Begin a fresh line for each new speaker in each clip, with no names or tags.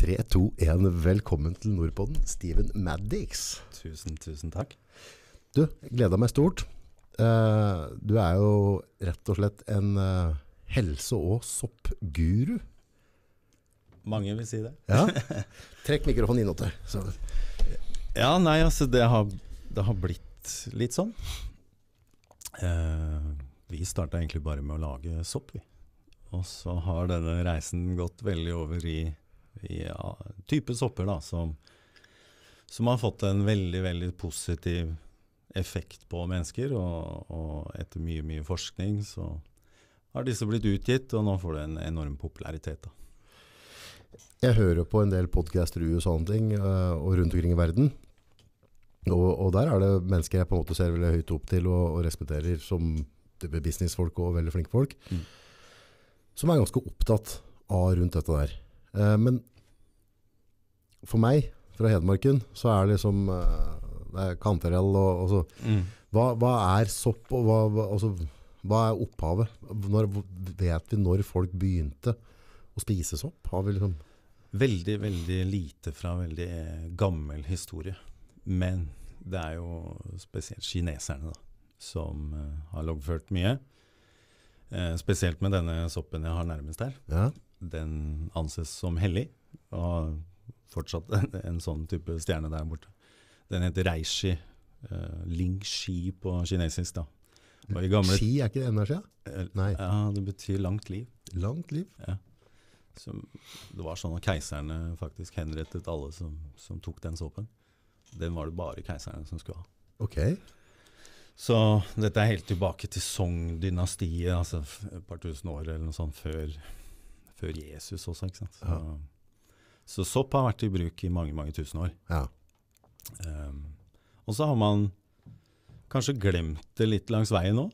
3, 2, 1. Velkommen til Nordpodden, Steven Maddix.
Tusen, tusen takk.
Du, gleda meg stort. Uh, du er jo rett og slett en uh, helse- og soppguru.
Mange vil si det.
Ja. Trekk mikrofonen inn til.
Ja, nei, altså det har, det har blitt litt sånn. Uh, vi starta egentlig bare med å lage sopp, vi. Og så har denne reisen gått veldig over i, i ja, type sopper da, som, som har fått en veldig, veldig positiv effekt på mennesker. Og, og etter mye, mye forskning så har disse blitt utgitt, og nå får det en enorm popularitet. da.
Jeg hører på en del podcaster i USA og ting, eh, og rundt omkring i verden. Og, og der er det mennesker jeg på en måte ser veldig høyt opp til og, og respekterer som businessfolk og veldig flinke folk,
Mm.
som er ganske opptatt av rundt dette der. Eh, men for meg, fra Hedmarken, så er det liksom eh, det er kantarell og, og så hva, hva er sopp, og hva, hva, altså, hva er opphavet? Når, vet vi når folk begynte å spise sopp? Har vi liksom
Veldig, veldig lite fra veldig eh, gammel historie. Men det er jo spesielt kineserne da, som har loggført mye. Eh, spesielt med denne soppen jeg har nærmest her.
Ja,
Den anses som hellig, og har fortsatt en, en sånn type stjerne der borte. Den heter reishi, Uh, ling shi på kinesisk. da. Gamle,
Ski er ikke det energi siden?
eh,
Nei.
Ja, det betyr langt liv.
Langt liv.
Så det var sånn at keiserne faktisk henrettet alle som, som tok den såpen. Den var det bare keiserne som skulle ha.
Ok.
Så dette er helt tilbake til Song-dynastiet, altså et par tusen år eller noe sånt før, før Jesus også, ikke sant. Så,
Ja.
så sopp har vært i bruk i mange, mange tusen år.
Ja.
Um, og så har man kanskje glemt det litt langs veien nå.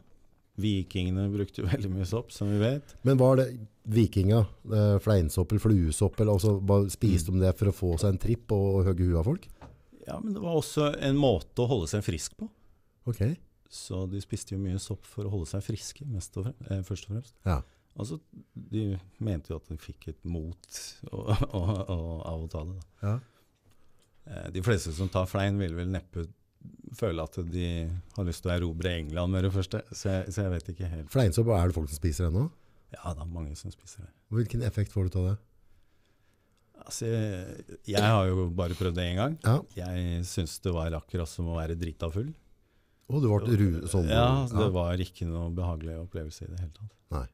Vikingene brukte jo veldig mye sopp, som vi vet.
Men var det vikinga, fleinsoppel, fleinsopp eller fluesopp, eller altså, spiste de det for å få seg en tripp og, og hugge huet av folk?
Ja, men det var også en måte å holde seg frisk på.
Ok.
Så de spiste jo mye sopp for å holde seg friske, mest og frem, eh, først og fremst.
Ja.
Altså, de mente jo at de fikk et mot og, og, og, av å ta det.
Ja.
Eh, de fleste som tar flein, vil vel neppe føle at de har lyst til å erobre England med det første. Så jeg, så jeg vet ikke helt.
Fleinsopp, er det folk som spiser ennå?
Ja, det er mange som spiser det.
Hvilken effekt får du av det?
Altså, jeg, har jo bare prøvd det én gang.
Ja.
Jeg syns det var akkurat som å være drita full.
Og du ble ru, sånn?
Ja, det var ikke noe behagelig opplevelse i det hele tatt.
Nei.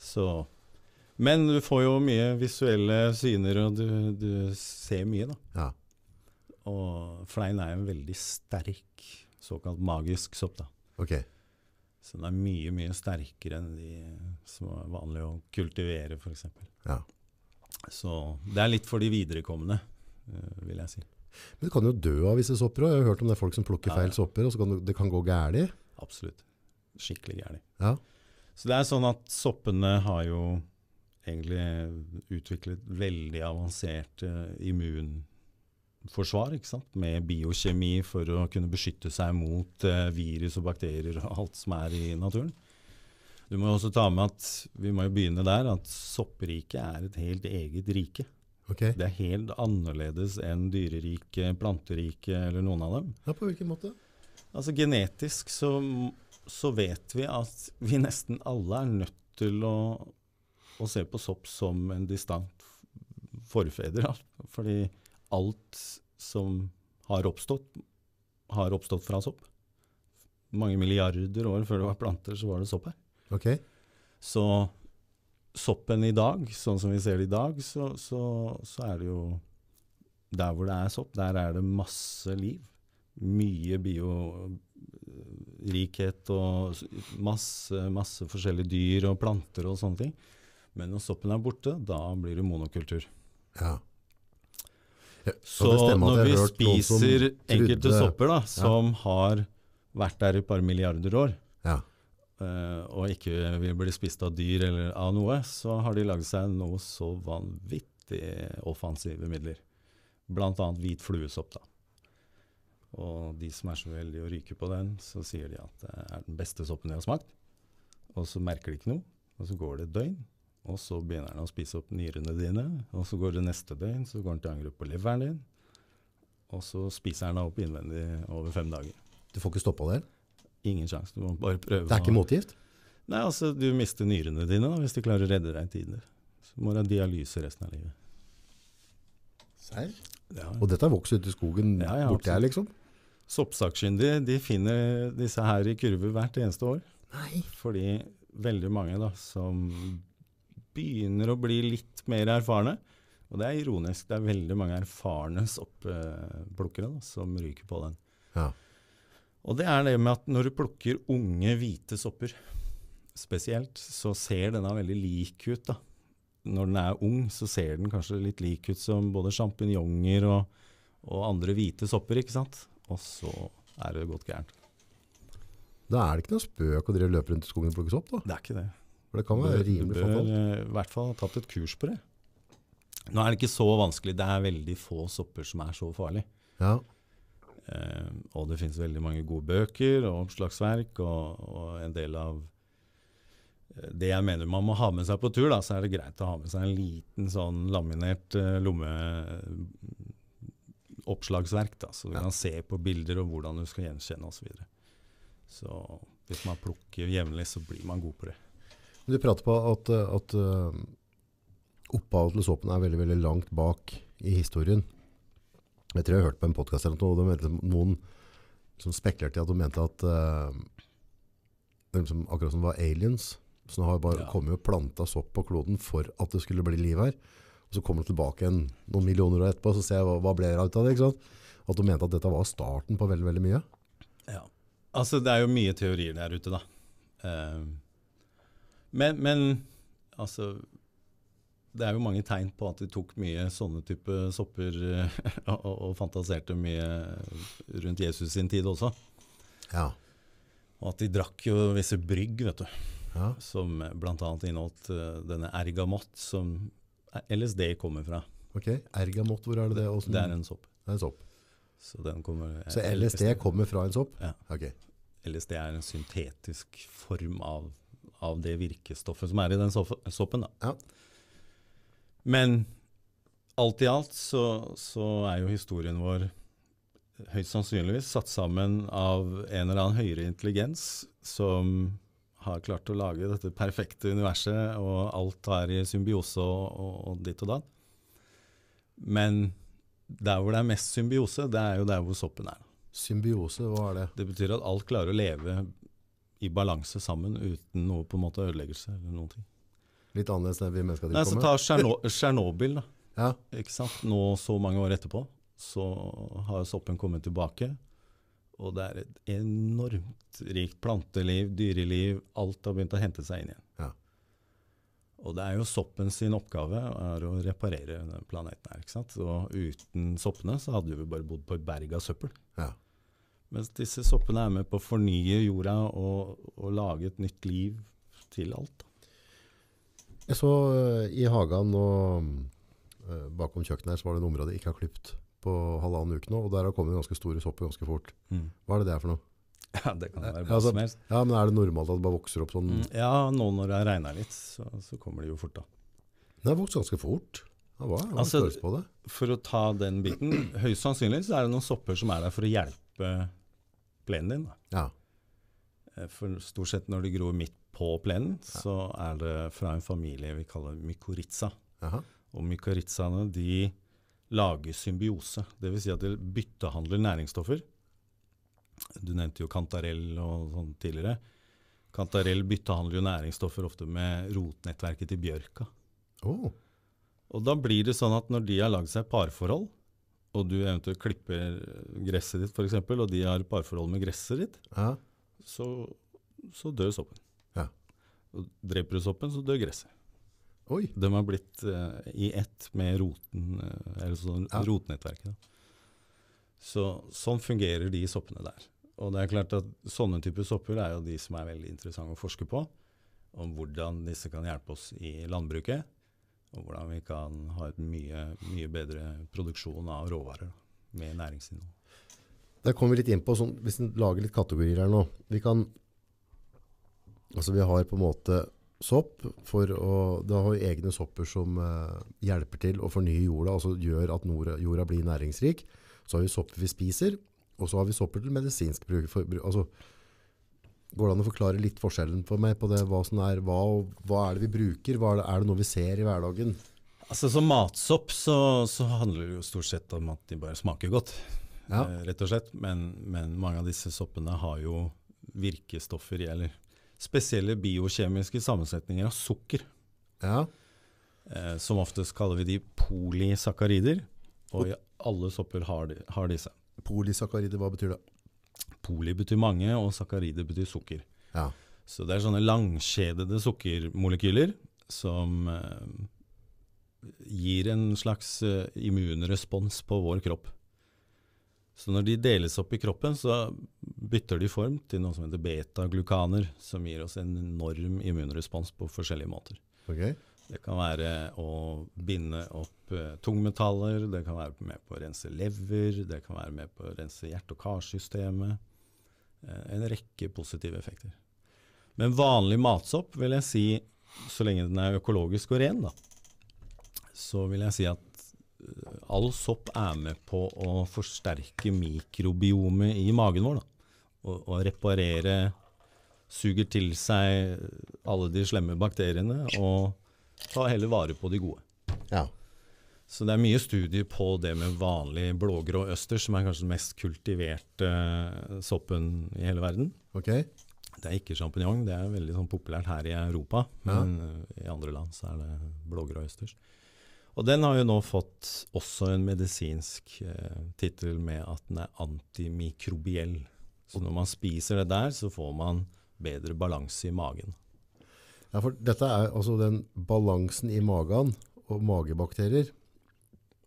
Så, men du får jo mye visuelle syner, og du, du ser mye, da.
Ja.
Og flein er en veldig sterk, såkalt magisk sopp, da.
Ok.
Så den er mye, mye sterkere enn de som er vanlige å kultivere, f.eks.
Ja.
Så det er litt for de viderekomne, eh, vil jeg si.
Men du kan jo dø av visse sopper òg. Jeg har hørt om det er folk som plukker
Ja,
feil sopper, og så kan du, det kan gå galt.
Absolutt. Skikkelig galt.
Ja.
Så det er sånn at soppene har jo egentlig utviklet veldig avansert eh, immunforsvar, ikke sant? med biokjemi for å kunne beskytte seg mot eh, virus og bakterier og alt som er i naturen. Du må jo også ta med at vi må jo begynne der, at soppriket er et helt eget rike.
Okay.
Det er helt annerledes enn dyreriket, planteriket eller noen av dem.
Ja, på hvilken måte?
Altså Genetisk så, så vet vi at vi nesten alle er nødt til å, å se på sopp som en distant forfeder. Fordi alt som har oppstått, har oppstått fra sopp. Mange milliarder år før det var planter, så var det sopp her.
Okay.
Så soppen i dag, sånn som vi ser det i dag, så, så, så er det jo Der hvor det er sopp, der er det masse liv. Mye biorikhet og masse, masse forskjellige dyr og planter og sånne ting. Men når soppen er borte, da blir det monokultur.
Ja. Ja,
Så
det
når vi spiser enkelte sopper da, som har vært der i et par milliarder år,
Ja.
eh, og ikke vil bli spist av dyr eller av noe, så har de laget seg noe så vanvittig offensive midler. Blant annet hvit fluesopp. da. Og de som er så heldige å ryke på den, så sier de at det er den beste soppen de har smakt. Og så merker de ikke noe, og så går det et døgn, Og så begynner den å spise opp nyrene dine. Og så går det neste døgn, så går den til angrep på leveren din. Og så spiser den deg opp innvendig over fem dager.
Du får ikke stoppa det?
Ingen sjanse. Du må bare prøve.
Det er ikke motgift?
Nei, altså du mister nyrene dine da, hvis du klarer å redde deg i tide. Så må du ha dialyse resten av livet.
Serr?
Ja.
Og dette har vokst ute i skogen
ja,
borti her, liksom?
Soppsakkyndige de finner disse her i kurver hvert eneste år.
Nei.
Fordi veldig mange da, som begynner å bli litt mer erfarne, og det er ironisk, det er veldig mange erfarne soppplukkere da, som ryker på den.
Ja.
Og det er det med at når du plukker unge, hvite sopper spesielt, så ser denne veldig lik ut. da. Når den er ung, så ser den kanskje litt lik ut som både sjampinjonger og, og andre hvite sopper, ikke sant? Og så er det gått gærent.
Da er det ikke noe spøk å drive løpe rundt i skogen og plukke sopp, da.
Det er ikke det.
For det kan være
du
rimelig
bør
fatalt.
eh, i hvert fall ha tatt et kurs på det. Nå er det ikke så vanskelig, det er veldig få sopper som er så farlige.
Ja.
Eh, og det finnes veldig mange gode bøker og oppslagsverk, og, og en del av eh, det jeg mener man må ha med seg på tur, da, så er det greit å ha med seg en liten sånn laminert eh, lommeoppslagsverk, da, så du
Ja.
kan se på bilder og hvordan du skal gjenkjenne osv. Så, videre. så hvis man plukker jevnlig, så blir man god på det.
Du prater på at, at uh, opphavet til såpen er veldig, veldig langt bak i historien. Jeg tror jeg har hørt på en podcast eller noe, noen som spekulerte i at de mente at uh, liksom, akkurat som det var aliens, nå har bare
Ja.
kommet og planta sopp på kloden for at det skulle bli liv her. Og så kommer du tilbake en, noen millioner år etterpå, så ser jeg hva, hva ble det ut av det. ikke sant? At de mente at dette var starten på veldig, veldig mye.
Ja. Altså, det er jo mye teorier der ute, da. Uh, men, men altså Det er jo mange tegn på at de tok mye sånne type sopper uh, og, og fantaserte mye rundt Jesus sin tid også.
Ja.
Og at de drakk jo visse brygg, vet du,
ja.
som bl.a. inneholdt uh, denne ergamott, som LSD kommer fra.
Ok. Ergamott, hvor er det det? Også?
Det er en sopp.
det er en sopp.
Så, den kommer,
Så LSD kommer fra en sopp?
Ja.
Okay.
LSD er en syntetisk form av, av det virkestoffet som er i den soppen.
Ja.
Men alt i alt så, så er jo historien vår høyst sannsynligvis satt sammen av en eller annen høyere intelligens som har klart å lage dette perfekte universet, og alt er i symbiose og, og, og ditt og datt. Men der hvor det er mest symbiose, det er jo der hvor soppen er.
Symbiose, hva er det?
Det betyr at alt klarer å leve i balanse sammen uten noe på en måte ødeleggelse eller noen ting.
Litt annerledes enn vi mennesker
Nei, så
driver med?
Ta Tsjerno- Tsjernobyl, da.
Ja.
Ikke sant? Nå så mange år etterpå så har soppen kommet tilbake. Og det er et enormt rikt planteliv, dyreliv. Alt har begynt å hente seg inn igjen.
Ja.
Og det er jo soppen sin oppgave er å reparere denne planeten her. ikke sant? Og uten soppene så hadde vi bare bodd på et berg av søppel.
ja.
Mens disse soppene er med på å fornye jorda og, og lage et nytt liv til alt.
Jeg så øh, i hagen og øh, bakom kjøkkenet her så var det et område jeg ikke har klipt på halvannen uke nå, og der har kommet ganske store sopper ganske fort. Hva er det det er for noe?
Ja, det kan være
Ja,
hva
altså-
som helst.
Ja, men er det normalt at det bare vokser opp sånn?
Mm, Ja, nå når det har regna litt, så, så kommer det jo fort, da.
Det har vokst ganske fort. Ja, hva er
Altså,
på det?
For å ta den biten, høyst sannsynlig så er det noen sopper som er der for å hjelpe plenen din. da.
Ja.
Eh, For stort sett når de gror midt på plenen, så er det fra en familie vi kaller mykorrhiza. Og mykorrhizaene de lager symbiose. Dvs. Si at de byttehandler næringsstoffer. Du nevnte jo kantarell og sånn tidligere. Kantarell byttehandler jo næringsstoffer ofte med rotnettverket til bjørka.
Oh.
Og da blir det sånn at når de har lagd seg parforhold, og du eventuelt klipper gresset ditt f.eks., og de har parforhold med gresset ditt,
ja.
så, så dør soppen.
Ja.
Og dreper du soppen, så dør gresset.
Oi.
De har blitt uh, i ett med roten, uh, eller sånn,
Ja.
rotnettverket. Så, sånn fungerer de soppene der. Og det er klart at sånne typer sopper er jo de som er veldig interessante å forske på. Om hvordan disse kan hjelpe oss i landbruket, og hvordan vi kan ha et mye, mye bedre produksjon av råvarer da, med næringsinnhold.
Der kommer vi litt inn på, sånn, hvis vi lager litt kategorier her nå. Vi kan, altså vi har på en måte sopp for å Da har vi egne sopper som eh, hjelper til å fornye jorda, altså gjør at jorda, jorda blir næringsrik. Så har vi sopper vi spiser, og så har vi sopper til medisinsk bruk. For, altså, går det an å forklare litt forskjellen for meg på det? Hva, som er, hva, hva er det vi bruker? Hva er, det, er det noe vi ser i hverdagen?
Altså Som matsopp så, så handler det jo stort sett om at de bare smaker godt,
Ja.
eh, rett og slett. Men, men mange av disse soppene har jo virkestoffer i, eller spesielle biokjemiske sammensetninger av sukker.
Ja.
Eh, som oftest kaller vi de polysakkarider, og i alle sopper har, de, har disse.
Polysakkarider, hva betyr det?
Poly betyr mange, og sakkarider betyr sukker.
Ja.
Så det er sånne langkjedede sukkermolekyler som eh, gir en slags eh, immunrespons på vår kropp. Så når de deles opp i kroppen, så bytter de form til noe som heter beta-glukaner, som gir oss en enorm immunrespons på forskjellige måter.
Okay.
Det kan være å binde opp eh, tungmetaller, det kan være med på å rense lever, det kan være med på å rense hjerte- og karsystemet. Eh, en rekke positive effekter. Men vanlig matsopp vil jeg si, så lenge den er økologisk og ren, da, så vil jeg si at all sopp er med på å forsterke mikrobiomet i magen vår. Og, og reparere, suger til seg alle de slemme bakteriene og ta heller vare på de gode.
Ja.
Så det er mye studier på det med vanlig blågrå østers, som er kanskje den mest kultiverte eh, soppen i hele verden.
Ok.
Det er ikke sjampinjong, det er veldig sånn populært her i Europa, men ja. i andre land så er det blågrå østers. Og den har jo nå fått også en medisinsk eh, tittel med at den er antimikrobiell. Så når man spiser det der, så får man bedre balanse i magen.
Ja, for dette er altså den balansen i magen og magebakterier.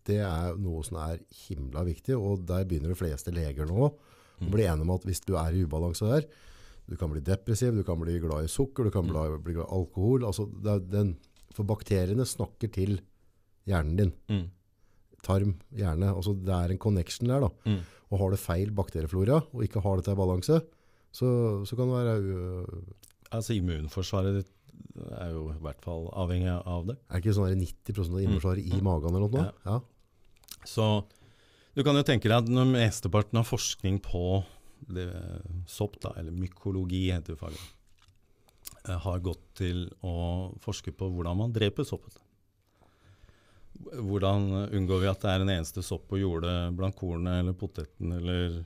Det er noe som er himla viktig, og der begynner de fleste leger nå å bli enige om at hvis du er i ubalanse der, du kan bli depressiv, du kan bli glad i sukker, du kan bli, glad i alkohol. Altså den, for bakteriene snakker til hjernen din.
Mm.
Tarm, hjerne. Altså det er en connection der da.
Mm.
Og har du feil bakterieflora, og ikke har dette i balanse, så, så kan det være
Altså immunforsvaret ditt er jo i hvert fall avhengig av det.
Er det ikke sånn der 90% av immunforsvaret i magen eller noe?
Ja.
Ja.
Så du kan jo tenke deg at når mesteparten av forskning på det, sopp, da, eller mykologi heter det faget, eh, har gått til å forske på hvordan man dreper soppen. Hvordan unngår vi at det er en eneste sopp på jordet blant kornet eller poteten eller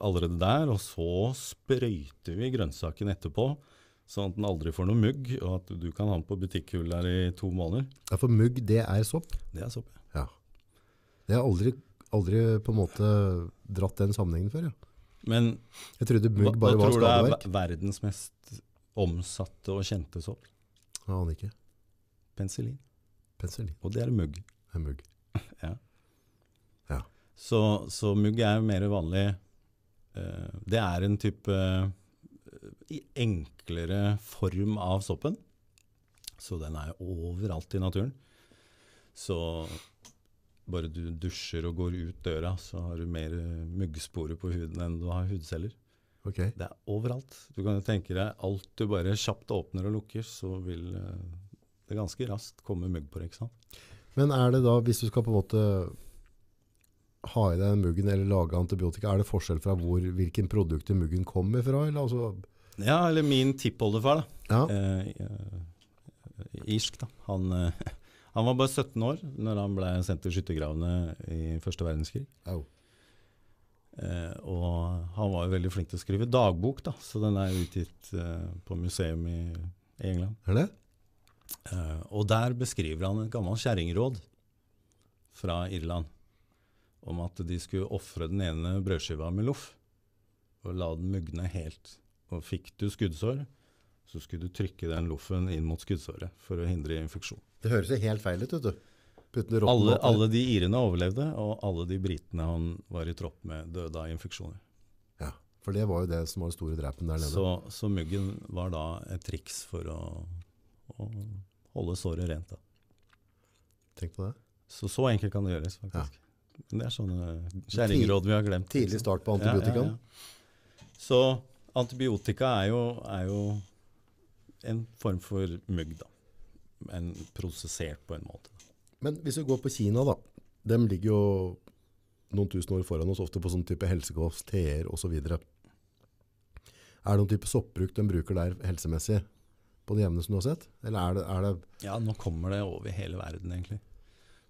allerede der, og så sprøyter vi grønnsaken etterpå, sånn at den aldri får noe mugg, og at du kan ha den på butikkhull der i to måneder.
ja, for mugg, det er sopp.
Det er sopp. ja.
Ja. Jeg har aldri, aldri på en måte dratt den sammenhengen før. Ja.
Men
Jeg trodde
Hva,
bare
hva
bare var
tror du er verdens mest omsatte og kjente sopp?
Jeg aner ikke.
Penicillin.
Penicillin
Og det er mugg.
Det er mugg.
Så, så mugg er mer vanlig. eh, det er en type eh, enklere form av soppen. Så den er overalt i naturen. Så bare du dusjer og går ut døra, så har du mer eh, muggsporer på huden enn du har hudceller.
Okay.
Det er overalt. Du kan jo tenke deg alt du bare kjapt åpner og lukker, så vil det ganske raskt komme mugg på det. ikke sant?
Men er det da, hvis du skal på en måte ha i deg muggen eller lage antibiotika, er det forskjell fra hvor, hvilken produkter muggen kommer fra? Eller altså,
Ja, eller min tippoldefar, da.
ja,
Eh, eh, irsk, da. Han, eh, han var bare 17 år når han ble sendt til skyttergravene i første verdenskrig.
Oh.
Eh, og han var jo veldig flink til å skrive dagbok, da, så den er utgitt eh, på museum i, i England.
Er det?
Eh, og der beskriver han et gammelt kjerringråd fra Irland om at de skulle ofre den ene brødskiva med loff og la den mugne helt. Og fikk du skuddsår, så skulle du trykke den loffen inn mot skuddsåret for å hindre infeksjon.
Det høres jo helt feil ut, vet du.
Alle, alle de irene overlevde, og alle de britene han var i tropp med, døde av infeksjoner.
Ja, for det var jo det som var den store drepen der nede.
Så, så muggen var da et triks for å, å holde såret rent. Da.
Tenk på det.
Så så enkelt kan det gjøres, faktisk. Men Det er sånne kjerringråd vi har glemt.
Tidlig
liksom.
start på antibiotikaen.
Ja, ja, ja. Så antibiotika er jo, er jo en form for mugg, da. En prosessert på en måte.
Men hvis vi går på Kina, da. De ligger jo noen tusen år foran oss, ofte på sånn type helsekost, teer osv. Er det noen type soppbruk de bruker der helsemessig på de emnene som du har sett? Eller er det, er det
Ja, nå kommer det over hele verden, egentlig.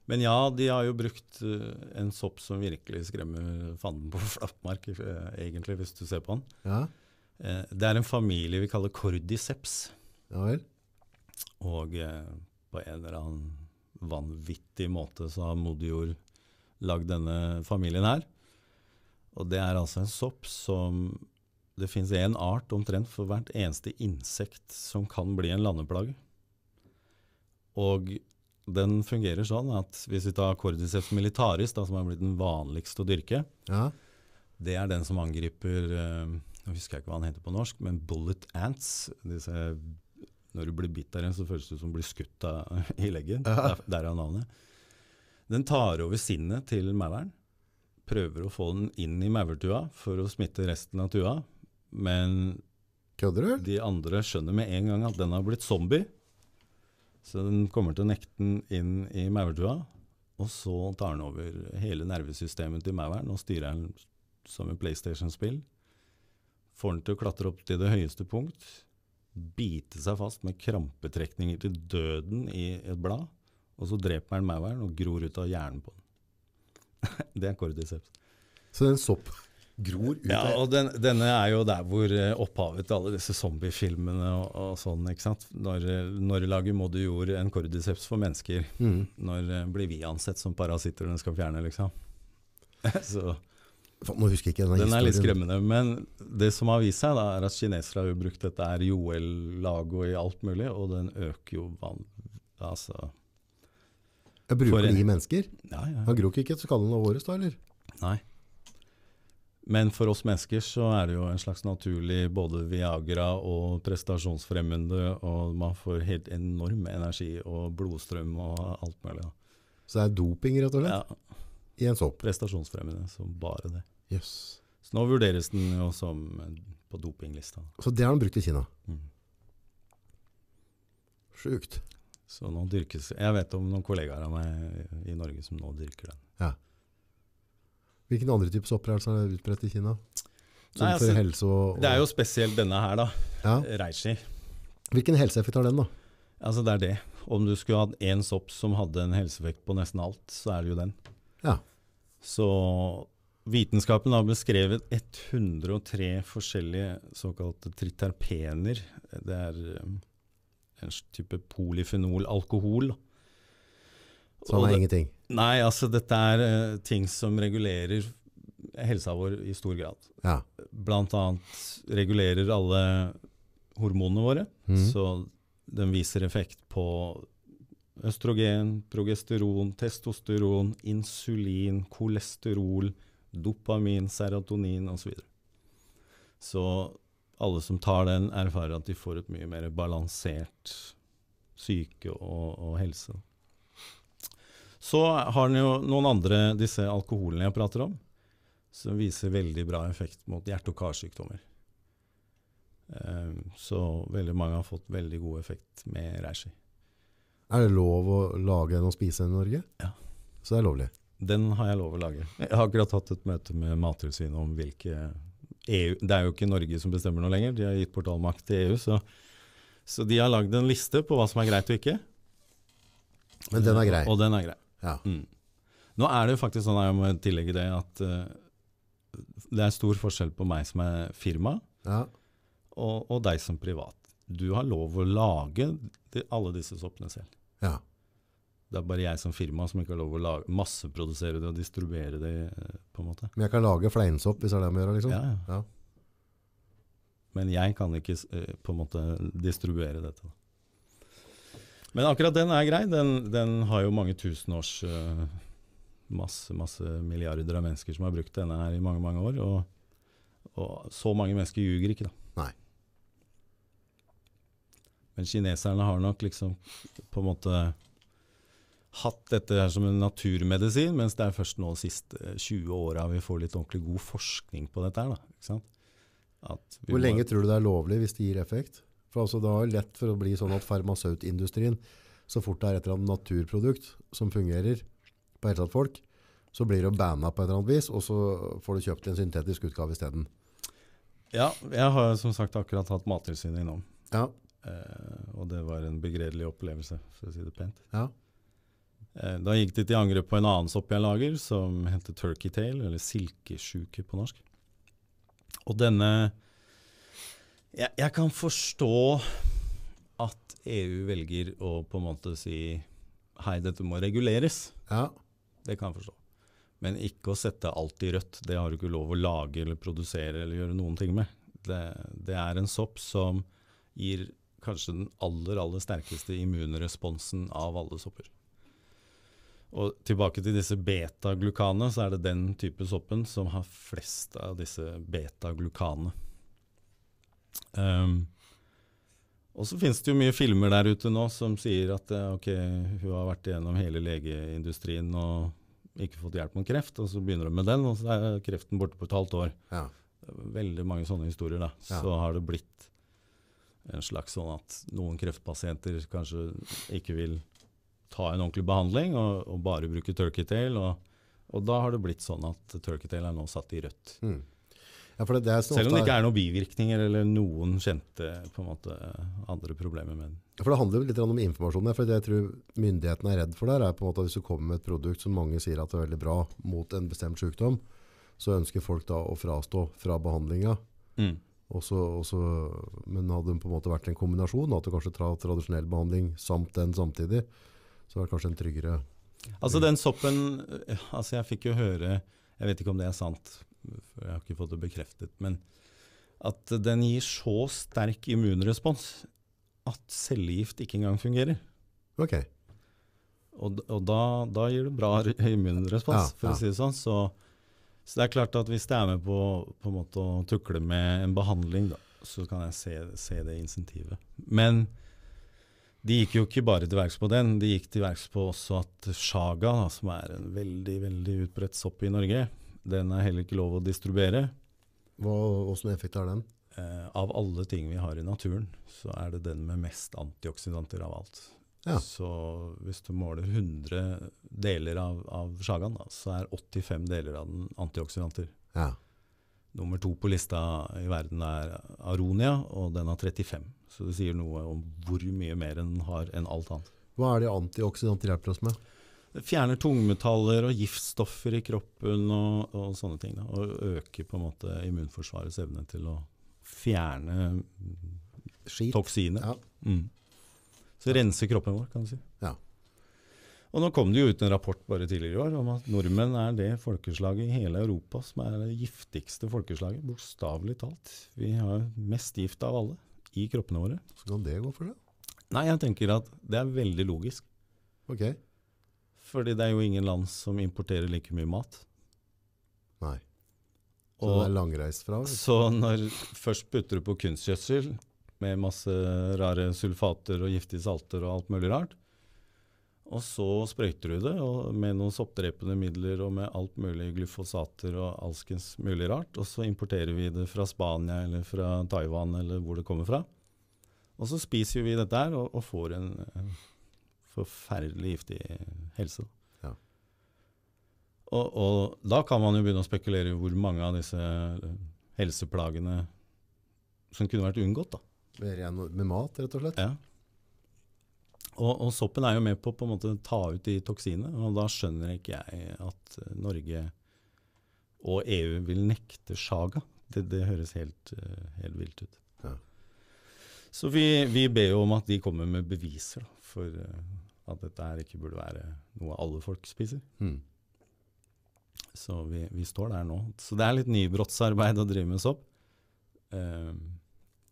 Men ja, de har jo brukt eh, en sopp som virkelig skremmer fanden på flappmark, eh, egentlig, hvis du ser på den.
Ja,
Eh, det er en familie vi kaller cordyceps.
ja vel?
Og eh, på en eller annen vanvittig måte så har moder jord lagd denne familien her. Og det er altså en sopp som Det fins én art omtrent for hvert eneste insekt som kan bli en landeplage. Og den fungerer sånn at hvis vi tar cordyceps militaris, da, som er blitt den vanligste å dyrke,
Ja,
det er den som angriper eh, Nå husker jeg ikke hva den heter på norsk, men bullet ants. Disse, når du blir bitt av en, så føles det ut som du blir skutt av, i leggen.
Ja.
Der, er navnet. Den tar over sinnet til mauren. Prøver å få den inn i maurtua for å smitte resten av tua. Men de andre skjønner med en gang at den har blitt zombie. Så den kommer til å nekte den inn i maurtua. Og så tar den over hele nervesystemet til mauren og styrer den som et PlayStation-spill. Får den til å klatre opp til det høyeste punkt. Bite seg fast med krampetrekninger til døden i et blad. Og så dreper den mauren og gror ut av hjernen på den. det er cordyceps.
Så den sopp gror ut
Ja, og den, denne er jo der hvor eh, opphavet til alle disse zombiefilmene og, og sånn, ikke sant. Når, eh, når lager moder jord en cordyceps for mennesker?
mm.
Når eh, blir vi ansett som parasitter den skal fjerne, liksom? Så
Nå husker jeg ikke denne
den er litt skremmende. Men det som har vist seg, da, er at kinesere har jo brukt dette her i OL-lag i alt mulig, og den øker jo vann... Altså
Jeg bruker
ni
den i mennesker?
Ja, ja.
Han gror ikke et skallende av våres da, eller?
Nei. Men for oss mennesker så er det jo en slags naturlig både Viagra og prestasjonsfremmende, og man får helt enorm energi og blodstrøm og alt mulig. da.
Så det er doping, rett og slett?
Ja,
I en sopp?
prestasjonsfremmende som bare det.
Yes.
Så nå vurderes den jo som på dopinglista.
Så det har den brukt i Kina?
Mm.
Sjukt.
Så nå dyrkes Jeg vet om noen kollegaer av meg i Norge som nå dyrker den.
Hvilken andre type sopper er det som er utbredt i Kina?
Nei, altså,
og, og
Det er jo spesielt denne her, da.
ja.
Reishi.
Hvilken helseeffekt har den, da?
Altså det er det. Om du skulle hatt én sopp som hadde en helsevekt på nesten alt, så er det jo den.
Ja.
Så vitenskapen har beskrevet 103 forskjellige såkalte triterpener. Det er um, en type polyfenol-alkohol.
Så han er
det-
ingenting?
Nei, altså dette er uh, ting som regulerer helsa vår i stor grad.
Ja.
Blant annet regulerer alle hormonene våre.
Mm.
Så den viser effekt på østrogen, progesteron, testosteron, insulin, kolesterol, dopamin, serotonin osv. Så, videre. så alle som tar den, erfarer at de får et mye mer balansert syke og, og helse. Så har den jo noen andre, disse alkoholene jeg prater om, som viser veldig bra effekt mot hjerte- og karsykdommer. Eh, Så veldig mange har fått veldig god effekt med reishi.
Er det lov å lage en og spise en i Norge?
Ja.
Så det er lovlig?
Den har jeg lov å lage. Jeg har akkurat hatt et møte med Mattilsynet om hvilke EU Det er jo ikke Norge som bestemmer noe lenger, de har gitt bort all makt til EU. Så, så de har lagd en liste på hva som er greit og ikke.
Men den er grei?
Og den er grei.
Ja.
Mm. Nå er det jo faktisk sånn, jeg må tillegge det, at uh, det er stor forskjell på meg som er firma,
ja.
og, og deg som privat. Du har lov å lage de, alle disse soppene selv.
ja.
Det er bare jeg som firma som ikke har lov å lage, masseprodusere det og distribuere det. eh, på en måte.
Men jeg kan lage fleinsopp hvis det er det jeg må gjøre, liksom?
Ja, ja. Men jeg kan ikke eh, på en måte distribuere dette. Men akkurat den er grei. Den, den har jo mange tusen års uh, Masse masse milliarder av mennesker som har brukt denne her i mange mange år. Og, og så mange mennesker ljuger ikke, da.
Nei.
Men kineserne har nok liksom på en måte hatt dette her som en naturmedisin, mens det er først nå de siste 20 åra vi får litt ordentlig god forskning på dette her. da, ikke sant?
Hvor
må-
lenge tror du det er lovlig hvis det gir effekt? For altså, det er lett for å bli sånn at farmasautindustrien, så fort det er et eller annet naturprodukt som fungerer på helt tatt folk, så blir det banna på et eller annet vis, og så får du kjøpt en syntetisk utgave isteden.
Ja, jeg har som sagt akkurat hatt Mattilsynet innom.
Ja,
Eh, og det var en begredelig opplevelse, for å si det pent.
ja,
Eh, da gikk de til angrep på en annen sopp jeg lager, som heter turkey tail, eller silkesjuke på norsk. Og denne jeg, jeg kan forstå at EU velger å på en måte si Hei, dette må reguleres.
ja,
Det kan jeg forstå. Men ikke å sette alt i rødt. Det har du ikke lov å lage eller produsere eller gjøre noen ting med. Det, det er en sopp som gir kanskje den aller, aller sterkeste immunresponsen av alle sopper. Og tilbake til disse beta-glukane, så er det den type soppen som har flest av disse beta-glukane. Um, og så finnes det jo mye filmer der ute nå som sier at eh, ok, hun har vært igjennom hele legeindustrien og ikke fått hjelp mot kreft, og så begynner hun med den, og så er kreften borte på et halvt år.
ja.
Veldig mange sånne historier. da.
Ja.
Så har det blitt en slags sånn at noen kreftpasienter kanskje ikke vil ta en ordentlig behandling og, og bare bruke turkey tail. Og, og da har det blitt sånn at turkey tail er nå satt i rødt.
Mm. Ja det, det
Selv om det ikke er noen bivirkninger eller noen kjente måte andre problemer med den.
For Det handler jo litt om informasjon. for Det jeg tror myndighetene er redd for der, er på en måte at hvis du kommer med et produkt som mange sier at er veldig bra mot en bestemt sykdom, så ønsker folk da å frastå fra behandlinga. Mm. men hadde det på en måte vært en kombinasjon, at du kanskje tar tradisjonell behandling samt den samtidig, så er det kanskje en tryggere
Altså den soppen eh, altså Jeg fikk jo høre Jeg vet ikke om det er sant, jeg har ikke fått det bekreftet. Men at den gir så sterk immunrespons at cellegift ikke engang fungerer.
Ok.
Og, og da, da gir det bra immunrespons,
Ja,
for
ja.
å si det sånn. Så, så det er klart at hvis det er med på, på å tukle med en behandling, da, så kan jeg se, se det insentivet. Men de gikk jo ikke bare til verks på den, de gikk til verks på også at shaga, da, som er en veldig veldig utbredt sopp i Norge, den er heller ikke lov å distribuere.
Hva, hvordan effekt har den?
Eh, av alle ting vi har i naturen, så er det den med mest antioksidanter av alt.
Ja.
Så hvis du måler 100 deler av, av shagaen, da, så er 85 deler av den antioksidanter.
Ja.
Nummer to på lista i verden er aronia, og den har 35. Så det sier noe om hvor mye mer den har enn alt annet.
Hva er det antioksidanter hjelper oss med?
Fjerner tungmetaller og giftstoffer i kroppen og, og sånne ting. Da, og øker på en måte immunforsvarets evne til å fjerne
Skit?
toksiner.
Ja.
Mm. Så rense kroppen vår, kan du si.
Ja.
Og nå kom det jo ut en rapport bare tidligere i år om at nordmenn er det folkeslaget i hele Europa som er det giftigste folkeslaget, bokstavelig talt. Vi har mest gift av alle i kroppene våre.
Så kan det gå for det?
Nei, jeg tenker at det er veldig logisk.
Ok.
Fordi det er jo ingen land som importerer like mye mat.
Nei. Så det er langreist fra? vet
så når først putter du på kunstgjødsel med masse rare sulfater og giftige salter og alt mulig rart, og så sprøyter du det og med noen soppdrepende midler og med alt mulig glyfosater og alskens mulig rart, og så importerer vi det fra Spania eller fra Taiwan eller hvor det kommer fra. Og så spiser vi dette her og, og får en, en forferdelig giftig helse.
Ja.
Og, og da kan man jo begynne å spekulere i hvor mange av disse eh, helseplagene som kunne vært unngått. da.
Med mat, rett og slett?
Ja. Og, og soppen er jo med på på en måte ta ut de toksinene, og da skjønner ikke jeg at eh, Norge og EU vil nekte Sjaga. Det, det høres helt, eh, helt vilt ut.
Ja.
Så vi, vi ber jo om at de kommer med beviser da, for at dette her ikke burde være noe alle folk spiser.
Mm.
Så vi, vi står der nå. Så det er litt nybrottsarbeid å drive med sopp. Um,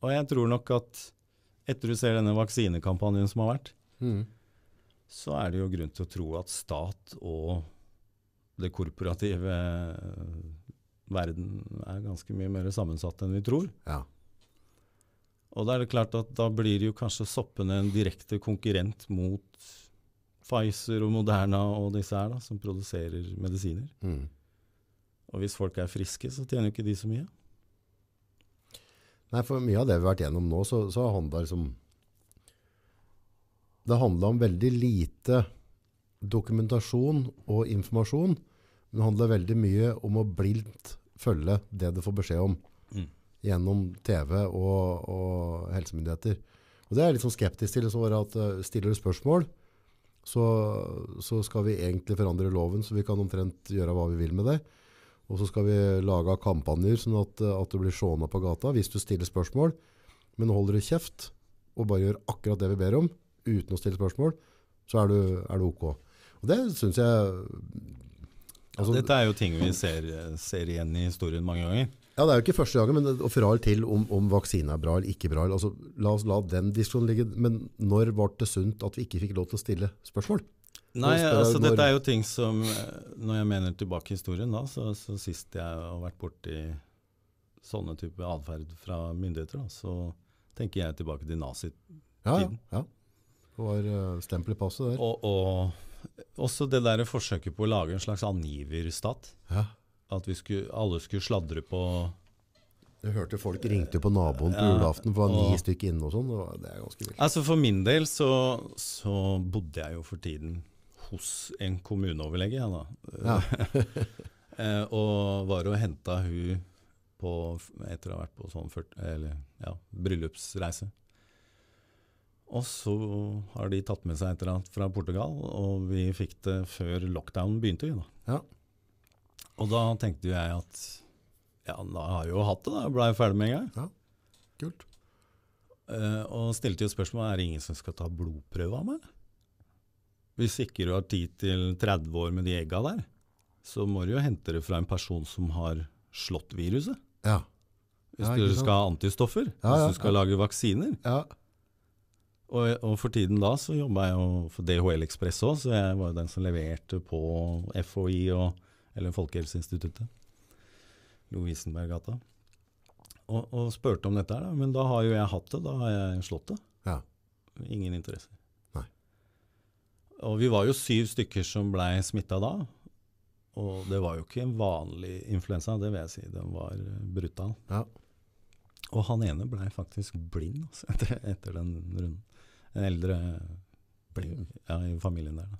og jeg tror nok at etter du ser denne vaksinekampanjen som har vært,
Mm.
så er det jo grunn til å tro at stat og det korporative eh, verden er ganske mye mer sammensatt enn vi tror.
Ja.
Og da er det klart at da blir jo kanskje soppene en direkte konkurrent mot Pfizer og Moderna og disse her da, som produserer medisiner.
Mm.
Og hvis folk er friske, så tjener jo ikke de så mye.
Nei, for mye av det vi har vært gjennom nå, så, så handler det liksom Det handla om veldig lite dokumentasjon og informasjon. Men det handler veldig mye om å blindt følge det du får beskjed om
Mm.
gjennom TV og, og helsemyndigheter. Og det er jeg litt sånn skeptisk til. Så at eh, Stiller du spørsmål, så, så skal vi egentlig forandre loven, så vi kan omtrent gjøre hva vi vil med det. Og så skal vi lage kampanjer sånn at, at du blir sjåna på gata hvis du stiller spørsmål. Men holder du kjeft og bare gjør akkurat det vi ber om, uten å stille spørsmål, så er du, er du ok. Og det syns jeg altså,
Dette er jo ting vi ser, ser igjen i historien mange ganger.
Ja, Det er jo ikke første gangen, men å eller til om, om vaksine er bra eller ikke bra. Altså, la oss la den diskusjonen ligge. Men når ble det sunt at vi ikke fikk lov til å stille spørsmål?
Nei,
spør
altså
når-
dette er jo ting som eh, Når jeg mener tilbake i historien, da, så, så sist jeg har vært borti sånne type atferd fra myndigheter, da, så tenker jeg tilbake til nazitiden.
Ja, ja. Ja. Det var uh, stempel i passet der.
Og, og også det der forsøket på å lage en slags angiverstat.
Ja.
At vi skulle, alle skulle sladre på
du hørte folk ringte på naboen på julaften, for det var ni stykker inne og sånn. Det er ganske vilt.
Altså For min del så, så bodde jeg jo for tiden hos en kommuneoverlege, jeg da.
Ja.
Eh, og var og henta hun på, etter å ha vært på sånn 40, eller, ja, bryllupsreise. Og så har de tatt med seg et eller annet fra Portugal, og vi fikk det før lockdown begynte. vi da.
Ja.
Og da tenkte jo jeg at ja, da har jeg jo hatt det, da. Blei ferdig med en gang.
Kult.
Uh, og stilte jo spørsmål er det ingen som skal ta blodprøve av meg. Hvis ikke du har tid til 30 år med de egga der, så må du jo hente det fra en person som har slått viruset.
Ja.
Hvis
Ja,
du skal ha antistoffer,
Ja, ja,
hvis du skal lage vaksiner.
ja.
Og, og for tiden da så jobba jeg jo for DHL Ekspress òg, så jeg var jo den som leverte på FHI og eller Folkehelseinstituttet. Lovisenberggata. Og, og spurte om dette her, da. Men da har jo jeg hatt det. Da har jeg slått det.
Ja.
Ingen interesse.
Nei.
Og vi var jo syv stykker som blei smitta da. Og det var jo ikke en vanlig influensa, det vil jeg si. Den var eh, brutal.
Ja.
Og han ene blei faktisk blind altså, etter, etter den runden. En eldre
Blind?
Ja, i familien der. Da.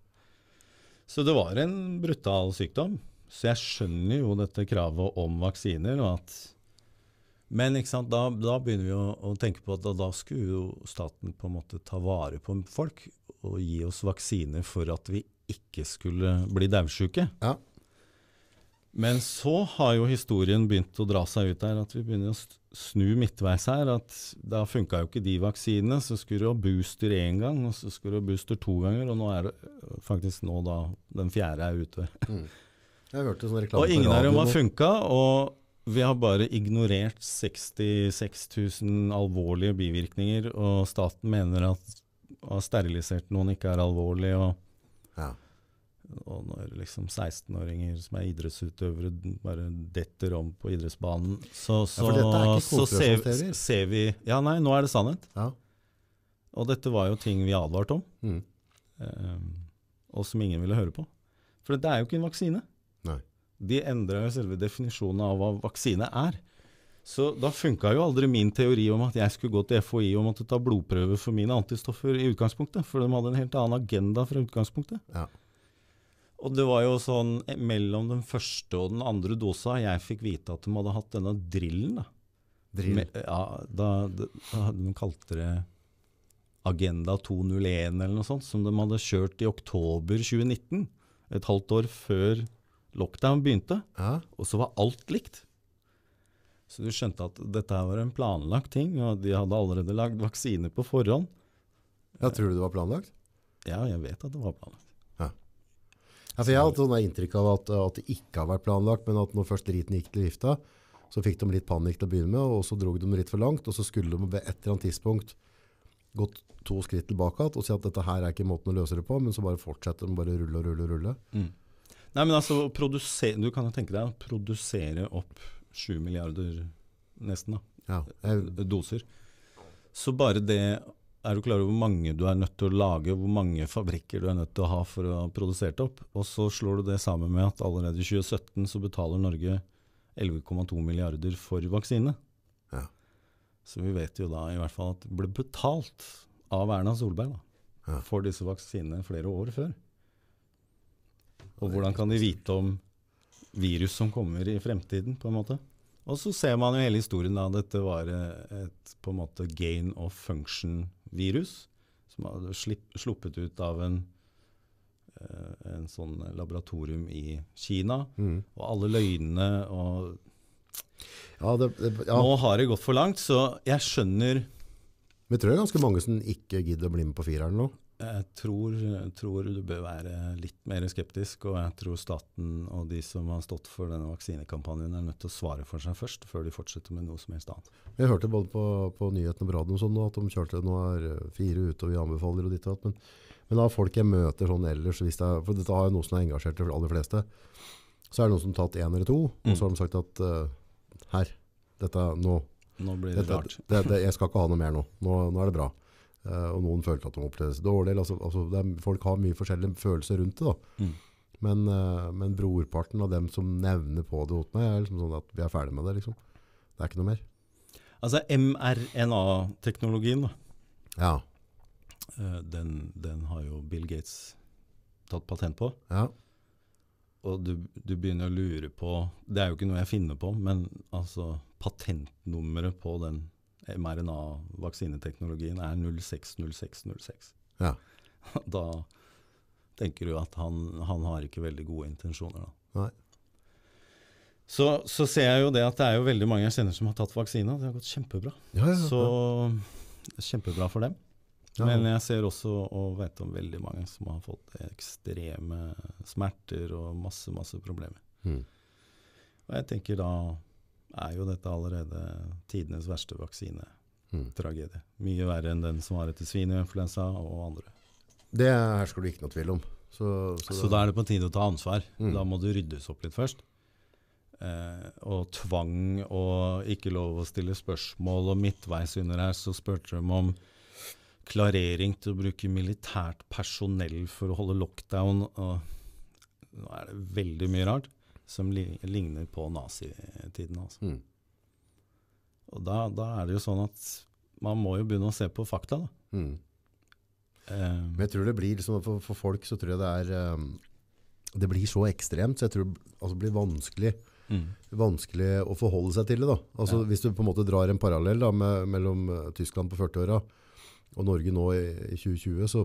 Så det var en brutal sykdom. Så jeg skjønner jo dette kravet om vaksiner. og at men sant, da, da begynner vi å, å tenke på at da, da skulle jo staten på en måte ta vare på folk og gi oss vaksiner for at vi ikke skulle bli daudsjuke.
Ja.
Men så har jo historien begynt å dra seg ut der, at vi begynner å snu midtveis her. At da funka jo ikke de vaksinene. Så skulle du ha booster én gang, og så skulle du ha booster to ganger. Og nå er det øh, faktisk nå da den fjerde er ute.
Jeg hørte sånn reklame
Og ingen av dem har funka. Og vi har bare ignorert 66 000 alvorlige bivirkninger, og staten mener at å ha sterilisert noen ikke er alvorlig. og
Ja.
og når liksom 16-åringer som er idrettsutøvere bare detter om på idrettsbanen, så, så,
ikke
så ser, ser vi Ja, nei, nå er det sannhet.
Ja.
Og dette var jo ting vi advarte om,
Mm.
um, og som ingen ville høre på. For det er jo ikke en vaksine. De endra jo selve definisjonen av hva vaksine er. Så da funka jo aldri min teori om at jeg skulle gå til FHI og måtte ta blodprøve for mine antistoffer i utgangspunktet, for de hadde en helt annen agenda fra utgangspunktet.
Ja.
Og det var jo sånn mellom den første og den andre dosa jeg fikk vite at de hadde hatt denne drillen. da.
Drill.
Med, ja, da, da, da De kalte det Agenda 201 eller noe sånt, som de hadde kjørt i oktober 2019. Et halvt år før lockdown begynte.
Ja.
Og så var alt likt. Så du skjønte at dette var en planlagt ting, og de hadde allerede lagd vaksiner på forhånd.
ja, tror du det var planlagt?
Ja, jeg vet at det var planlagt.
Ja, for jeg har hatt sånn inntrykk av at, at det ikke har vært planlagt, men at når først driten gikk til lifta, så fikk de litt panikk til å begynne med, og så drog de litt for langt, og så skulle de ved et eller annet tidspunkt gått to skritt tilbake og si at dette her er ikke måten å løse det på, men så bare fortsetter de bare rulle og rulle og rulle.
Nei, men altså, produsere, Du kan jo tenke deg å produsere opp 7 milliarder nesten da,
Ja, jeg,
doser. Så bare det Er du klar over hvor mange du er nødt til å lage, hvor mange fabrikker du er nødt til å ha for å ha det opp? Og så slår du det sammen med at allerede i 2017 så betaler Norge 11,2 milliarder for vaksine.
Ja.
Så vi vet jo da i hvert fall at det ble betalt av Erna Solberg da,
Ja.
for disse vaksinene flere år før. Og hvordan kan de vite om virus som kommer i fremtiden, på en måte? Og så ser man jo hele historien da, dette var et på en måte gain of function-virus, som hadde sluppet ut av en, eh, en sånn laboratorium i Kina.
Mm.
Og alle løgnene og
Ja, det, det, ja.
Nå har det gått for langt, så jeg skjønner
Men jeg tror det er ganske mange som ikke gidder å bli med på fireren nå.
Jeg tror, tror du bør være litt mer skeptisk, og jeg tror staten og de som har stått for denne vaksinekampanjen, er nødt til å svare for seg først, før de fortsetter med noe som helst annet.
Jeg hørte både på, på nyhetene på radioen sånn, at de kjørte nå er eh, fire ute, og vi anbefaler og ditt og datt. Men, men av folk jeg møter sånn ellers, det er, for dette har jo noen som er engasjert for de aller fleste, så er det noen som har tatt en eller to, og så har de sagt at uh, her, dette, nå,
Nå blir det
dette,
rart.
det, det, jeg skal ikke ha noe mer nå, nå, nå er det bra. Eh, og noen følte at de opplevde seg dårlig, altså, altså er, folk har mye forskjellige følelser rundt det.
Mm.
Men, eh, men brorparten av dem som nevner på det hos meg, er liksom sånn at vi er ferdig med det liksom. Det er ikke noe mer.
Altså mRNA-teknologien, da.
Ja,
eh, Den, den har jo Bill Gates tatt patent på.
ja,
Og du, du begynner å lure på Det er jo ikke noe jeg finner på, men altså patentnummeret på den mRNA-vaksineteknologien er 060606.
ja.
Da tenker du at han, han har ikke veldig gode intensjoner. Da.
Nei.
Så, så ser jeg jo det at det er jo veldig mange jeg kjenner som har tatt vaksine. Det har gått kjempebra.
Ja, ja, ja.
Så kjempebra for dem.
Ja.
Men jeg ser også og vet om veldig mange som har fått ekstreme smerter og masse, masse problemer.
Mm.
Og jeg tenker da er jo dette allerede tidenes verste vaksinetragedie.
Mm.
Mye verre enn den som var etter svineinfluensa og andre.
Det hersker det ikke noe tvil om. Så, så,
Så da er det på tide å ta ansvar.
Mm.
Da må det ryddes opp litt først. Eh, og tvang og ikke lov å stille spørsmål, og midtveis under her så spurte de om klarering til å bruke militært personell for å holde lockdown. Og nå er det veldig mye rart som ligner på nazitiden. Altså.
Mm.
Og da, da er det jo sånn at man må jo begynne å se på fakta. Da.
Mm.
Eh,
Men jeg tror det blir liksom, for, for folk så tror jeg det er um, Det blir så ekstremt, så jeg tror det altså, blir vanskelig,
mm,
vanskelig å forholde seg til det. Da. Altså,
Ja.
Hvis du på en måte drar en parallell da, med, mellom eh, Tyskland på 40-åra og Norge nå i, i 2020, så,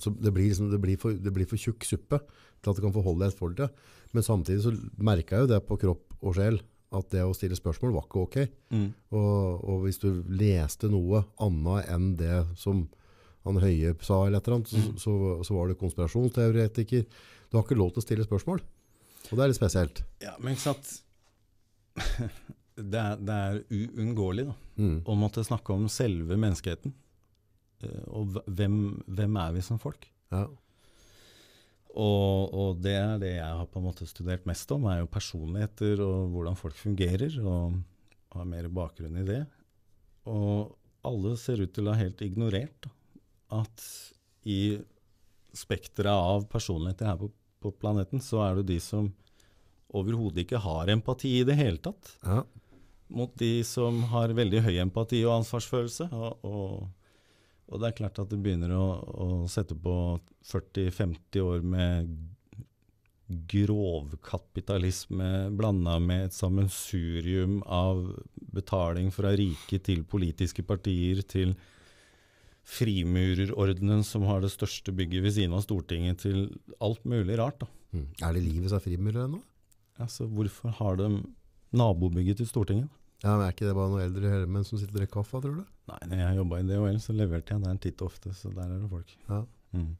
så det blir, liksom, det, blir for, det blir for tjukk suppe til at du kan forholde deg for det. Men samtidig så merka jeg jo det på kropp og sjel, at det å stille spørsmål var ikke ok.
mm,
Og, og hvis du leste noe annet enn det som han Høie sa, eller et eller annet, så,
Mm.
så, så var det konspirasjonsteoretiker. Du har ikke lov til å stille spørsmål. Og det er litt spesielt.
Ja, men ikke sant det er, det er uunngåelig da,
Mm.
å måtte snakke om selve menneskeheten. Eh, Og hvem, hvem er vi som folk?
Ja.
Og, og det er det jeg har på en måte studert mest om, er jo personligheter og hvordan folk fungerer, og har mer bakgrunn i det. Og alle ser ut til å ha helt ignorert at i spekteret av personligheter her på, på planeten, så er det de som overhodet ikke har empati i det hele tatt,
Ja.
mot de som har veldig høy empati og ansvarsfølelse. Og, og, og det er klart at det begynner å, å sette på 40-50 år med grovkapitalisme blanda med et sammensurium av betaling fra rike til politiske partier til frimurerordenen som har det største bygget ved siden av Stortinget, til alt mulig rart.
Mm. Er det livet som er frimurer ennå?
Altså, hvorfor har de nabobygget til Stortinget?
Ja, men er ikke det bare noen eldre herremenn som sitter og drikker kaffe, tror du?
Nei, når jeg jobba i DHL, så leverte jeg der titt og ofte, så der er det folk.
Ja.
Mm.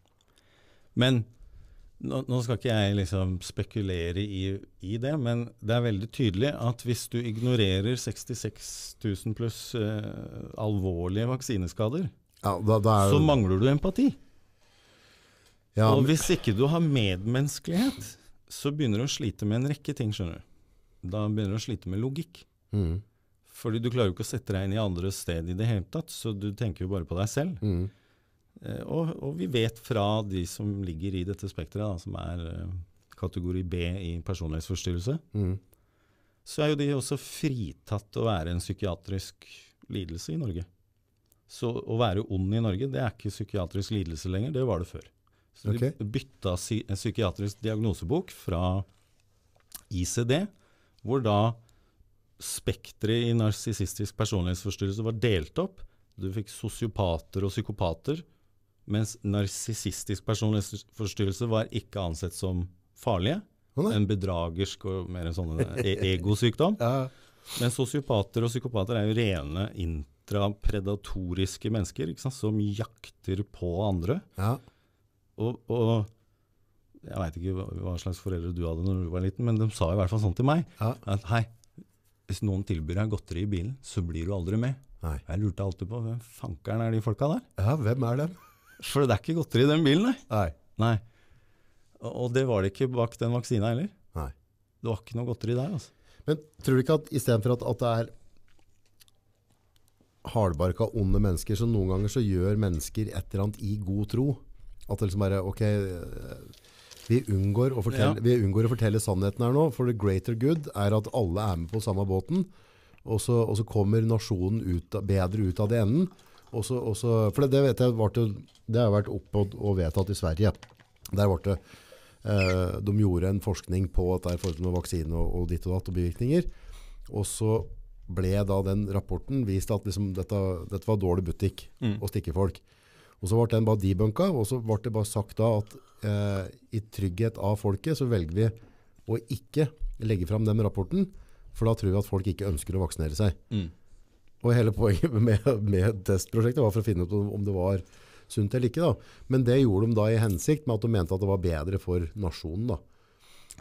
Men nå, nå skal ikke jeg liksom spekulere i, i det, men det er veldig tydelig at hvis du ignorerer 66 000 pluss eh, alvorlige vaksineskader,
Ja, da, da er
så mangler du empati.
ja,
og hvis ikke du har medmenneskelighet, så begynner du å slite med en rekke ting, skjønner du. Da begynner du å slite med logikk.
mm.
Fordi du klarer jo ikke å sette deg inn i andre sted i det hele tatt, så du tenker jo bare på deg selv.
Mm.
Eh, og, og vi vet fra de som ligger i dette spekteret, som er eh, kategori B i personlighetsforstyrrelse,
Mm.
så er jo de også fritatt å være en psykiatrisk lidelse i Norge. Så å være ond i Norge, det er ikke psykiatrisk lidelse lenger, det var det før. Så
okay.
de bytta psykiatrisk diagnosebok fra ICD, hvor da spekteret i narsissistisk personlighetsforstyrrelse var delt opp. Du fikk sosiopater og psykopater, mens narsissistisk personlighetsforstyrrelse var ikke ansett som farlige. En bedragersk og mer en sånn e egosykdom.
Ja,
Men sosiopater og psykopater er jo rene intrapredatoriske mennesker som jakter på andre.
ja.
Og, og jeg veit ikke hva slags foreldre du hadde når du var liten, men de sa i hvert fall sånn til meg.
Ja.
At hei, hvis noen tilbyr deg godteri i bilen, så blir du aldri med.
Nei.
Jeg lurte alltid på hvem fankeren er de folka der?
ja, hvem er dem?
For det er ikke godteri i den bilen, nei.
Nei.
nei. Og det var det ikke bak den vaksina heller.
Nei.
Det var ikke noe godteri der, altså.
Men tror du ikke at istedenfor at, at det er hardbarka, onde mennesker, så noen ganger så gjør mennesker et eller annet i god tro? At det liksom bare Ok, vi unngår, å fortelle,
Ja.
vi unngår å fortelle sannheten her nå, for the greater good er at alle er med på samme båten, og så, og så kommer nasjonen ut, bedre ut av det enden. Og så, og så, for det, vet jeg, det, det har vært opp og, og vedtatt i Sverige. Der var det Eh, de gjorde en forskning på at det er forhold til med vaksine og, og ditt og datt og bivirkninger. Og så ble da den rapporten vist at liksom dette, dette var dårlig butikk å stikke folk. Og så ble den bare debunka, og så ble det bare sagt da at eh, i trygghet av folket så velger vi å ikke legge fram den rapporten, for da tror vi at folk ikke ønsker å vaksinere seg. Og hele poenget med, med testprosjektet var for å finne ut om om det var sunt eller ikke. Da. Men det gjorde de da i hensikt med at de mente at det var bedre for nasjonen. Da.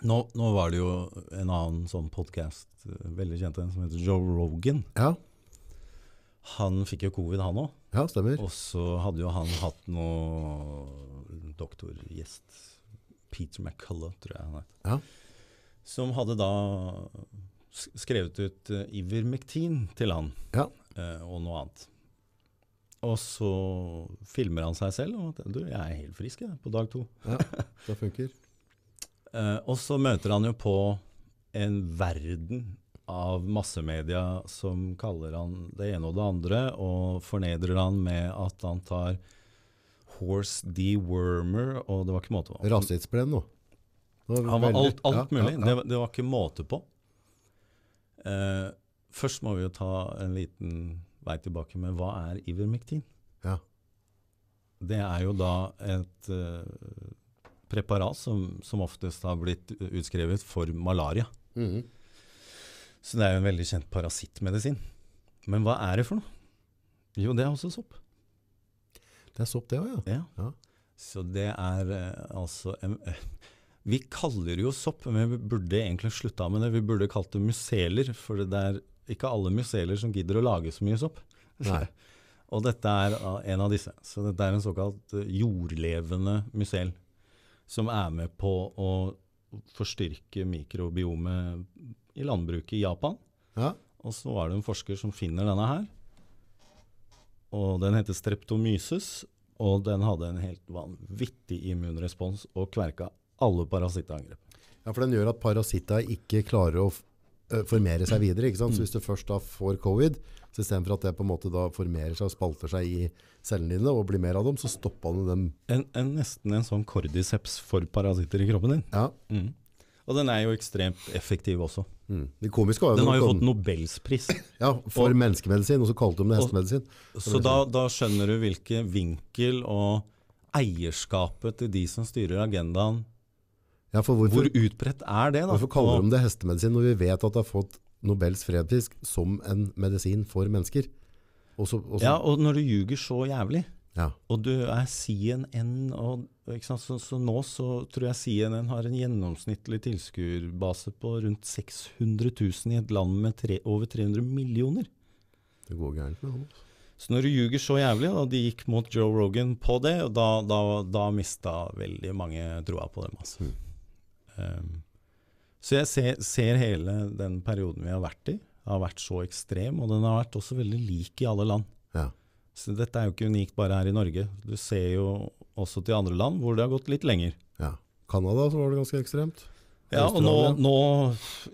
Nå, nå var det jo en annen sånn podkast, veldig kjent en, som heter Joe Rogan.
Ja,
Han fikk jo covid, han òg.
ja stemmer.
Og så hadde jo han hatt noe doktorgjest. Peter McCullough, tror jeg han het.
Ja.
Som hadde da skrevet ut uh, Ivermectin til han,
Ja.
uh, og noe annet. Og så filmer han seg selv og at du, jeg er helt frisk jeg, på dag to.
ja, det funker.
uh, og så møter han jo på en verden av massemedia som kaller han det ene og det andre, og fornedrer han med at han tar horse dewormer, og det var ikke måte på.
Rasistspledd nå.
Han var alt, alt mulig.
ja,
Det,
ja.
var- det var ikke måte på. Uh, først må vi jo ta en liten vei tilbake med hva er Ivermectin?
Ja.
Det er jo da et uh, preparat som, som oftest har blitt utskrevet for malaria.
Mhm.
Så det er jo en veldig kjent parasittmedisin. Men hva er det for noe? Jo, det er også sopp.
Det er sopp, det òg, ja.
Ja. Så det er eh, altså eh, Vi kaller jo sopp, men vi burde egentlig slutta med det. Vi burde kalt det museler, for det er ikke alle museler som gidder å lage så mye sopp.
Nei.
Og dette er ah, en av disse. Så dette er en såkalt eh, jordlevende musel, som er med på å forstyrke mikrobiomet i landbruket i Japan.
Ja.
Og så var det en forsker som finner denne her. Og den heter streptomyces, og den hadde en helt vanvittig immunrespons og kverka alle parasittangrep.
ja, for den gjør at parasitter ikke klarer å formere seg videre. Ikke sant? Så hvis du først da får covid, så istedenfor at det på en måte da formerer seg og spalter seg i cellene dine og blir mer av dem, så stopper den dem.
En, en, nesten en sånn cordyceps for parasitter i kroppen din.
Ja.
Mm. Og den er jo ekstremt effektiv også.
Mm.
Den har jo fått Nobelspris.
ja, for
og-
menneskemedisin, og så kalte de det hestemedisin.
Så da, da skjønner du hvilken vinkel og eierskapet til de som styrer agendaen
Ja, for hvorfor,
Hvor utbredt er det, da?
hvorfor kaller de det hestemedisin når vi vet at det har fått Nobels fredspris som en medisin for mennesker? Også, også.
Ja, og når du ljuger så jævlig,
ja.
og du er CNN og? Så, så nå så tror jeg CNN har en gjennomsnittlig tilskuerbase på rundt 600 000 i et land med tre, over 300 millioner.
Det går gærent med han.
Så når du ljuger så jævlig, og de gikk mot Joe Rogan på det, og da, da, da mista veldig mange troa på dem. Altså. Um, så jeg ser, ser hele den perioden vi har vært i, har vært så ekstrem, og den har vært også veldig lik i alle land.
Ja.
Så dette er jo ikke unikt bare her i Norge. Du ser jo også til andre land hvor det har gått litt lenger.
ja. Canada så var det ganske ekstremt.
Ja, og nå, nå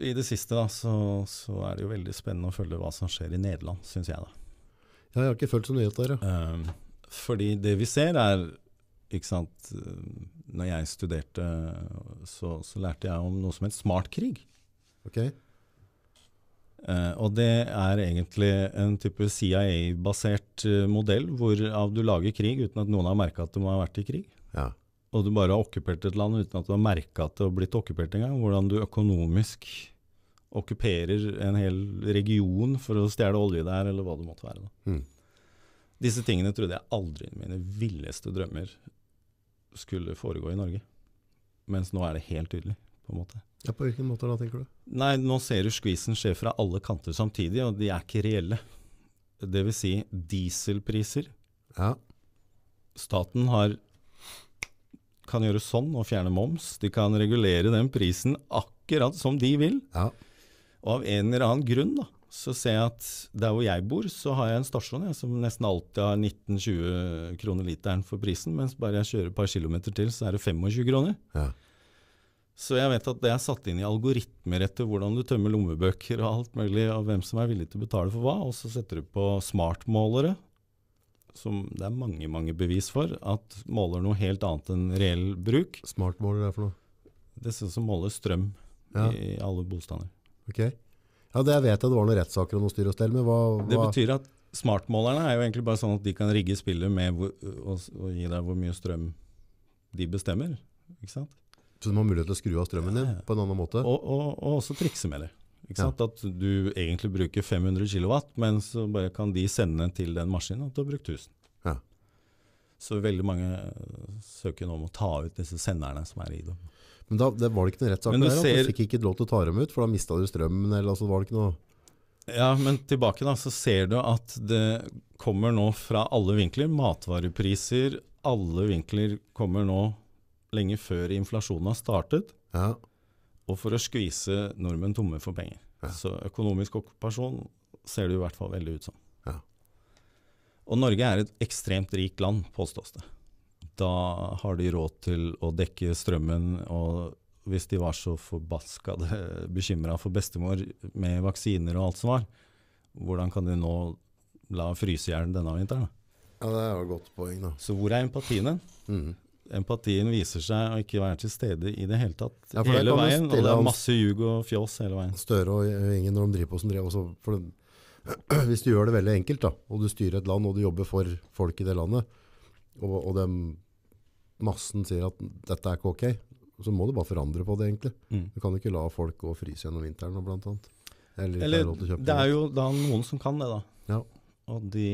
i det siste da, så, så er det jo veldig spennende å følge hva som skjer i Nederland, syns jeg. da.
Ja, jeg har ikke fulgt så nyhet der, ja.
Um, fordi det vi ser er ikke sant, um, Når jeg studerte, så, så lærte jeg om noe som het smartkrig.
Ok.
Eh, og det er egentlig en type CIA-basert uh, modell hvorav du lager krig uten at noen har merka at du må ha vært i krig.
Ja.
Og du bare har okkupert et land uten at du har merka at det har blitt okkupert engang. Hvordan du økonomisk okkuperer en hel region for å stjele olje der, eller hva det måtte være. Da.
Mm.
Disse tingene trodde jeg aldri i mine villeste drømmer skulle foregå i Norge. Mens nå er det helt tydelig, på en måte.
Ja. På hvilken måte da, tenker du?
Nei, nå ser du skvisen skje fra alle kanter samtidig, og de er ikke reelle. Det vil si dieselpriser.
Ja.
Staten har, kan gjøre sånn og fjerne moms. De kan regulere den prisen akkurat som de vil.
Ja.
Og av en eller annen grunn da, så ser jeg at der hvor jeg bor, så har jeg en stasjon jeg, som nesten alltid har 19-20 kroner literen for prisen, mens bare jeg kjører et par kilometer til, så er det 25 kroner.
ja.
Så jeg vet at det er satt inn i algoritmer etter hvordan du tømmer lommebøker og alt mulig, og hvem som er villig til å betale for hva, og så setter du på smartmålere, som det er mange, mange bevis for, at måler noe helt annet enn reell bruk.
Smartmåler er for noe.
Det ser ut som måler strøm
Ja.
i alle bostander.
Ok. Ja, det jeg vet jeg det var noen rettssaker og noe styr og stell, men hva,
Det betyr at smartmålerne er jo egentlig bare sånn at de kan rigge spillet med hvor, og, og gi deg hvor mye strøm de bestemmer. Ikke sant?
Så du har mulighet til å skru av strømmen din på en annen måte?
Og, og, og også trikse med det. Ikke
Ja.
At du egentlig bruker 500 kW, men så bare kan de sende til den maskinen at du har brukt 1000.
Ja.
Så veldig mange søker nå om å ta ut disse senderne som er i dem.
Men da det var det ikke noen rettssak der?
ser-
Du fikk ikke lov til å ta dem ut, for da mista du strømmen? Eller altså, var det ikke noe
Ja, men tilbake da, så ser du at det kommer nå fra alle vinkler. Matvarepriser, alle vinkler kommer nå lenge før inflasjonen har startet.
Ja.
Og for å skvise nordmenn tomme for penger.
Ja.
Så økonomisk okkupasjon ser det i hvert fall veldig ut som.
Ja.
Og Norge er et ekstremt rikt land, påstås det. Da har de råd til å dekke strømmen, og hvis de var så forbaska bekymra for bestemor med vaksiner og alt som var, hvordan kan de nå la fryse i hjel denne vinteren?
ja, det er jo et godt poeng, da.
Så hvor er empatien hen?
Mhm.
Empatien viser seg å ikke være til stede i det hele tatt
Ja,
hele veien. Og det er masse ljug og fjås hele veien.
Støre og Ingen når de driver på som drev også. For det, hvis du gjør det veldig enkelt, da, og du styrer et land og du jobber for folk i det landet, og, og dem, massen sier at dette er ikke ok, så må du bare forandre på det, egentlig.
Mm.
Du kan ikke la folk gå og fryse gjennom vinteren, blant annet. Eller,
Eller det er
mat.
jo da noen som kan det, da.
Ja.
Og de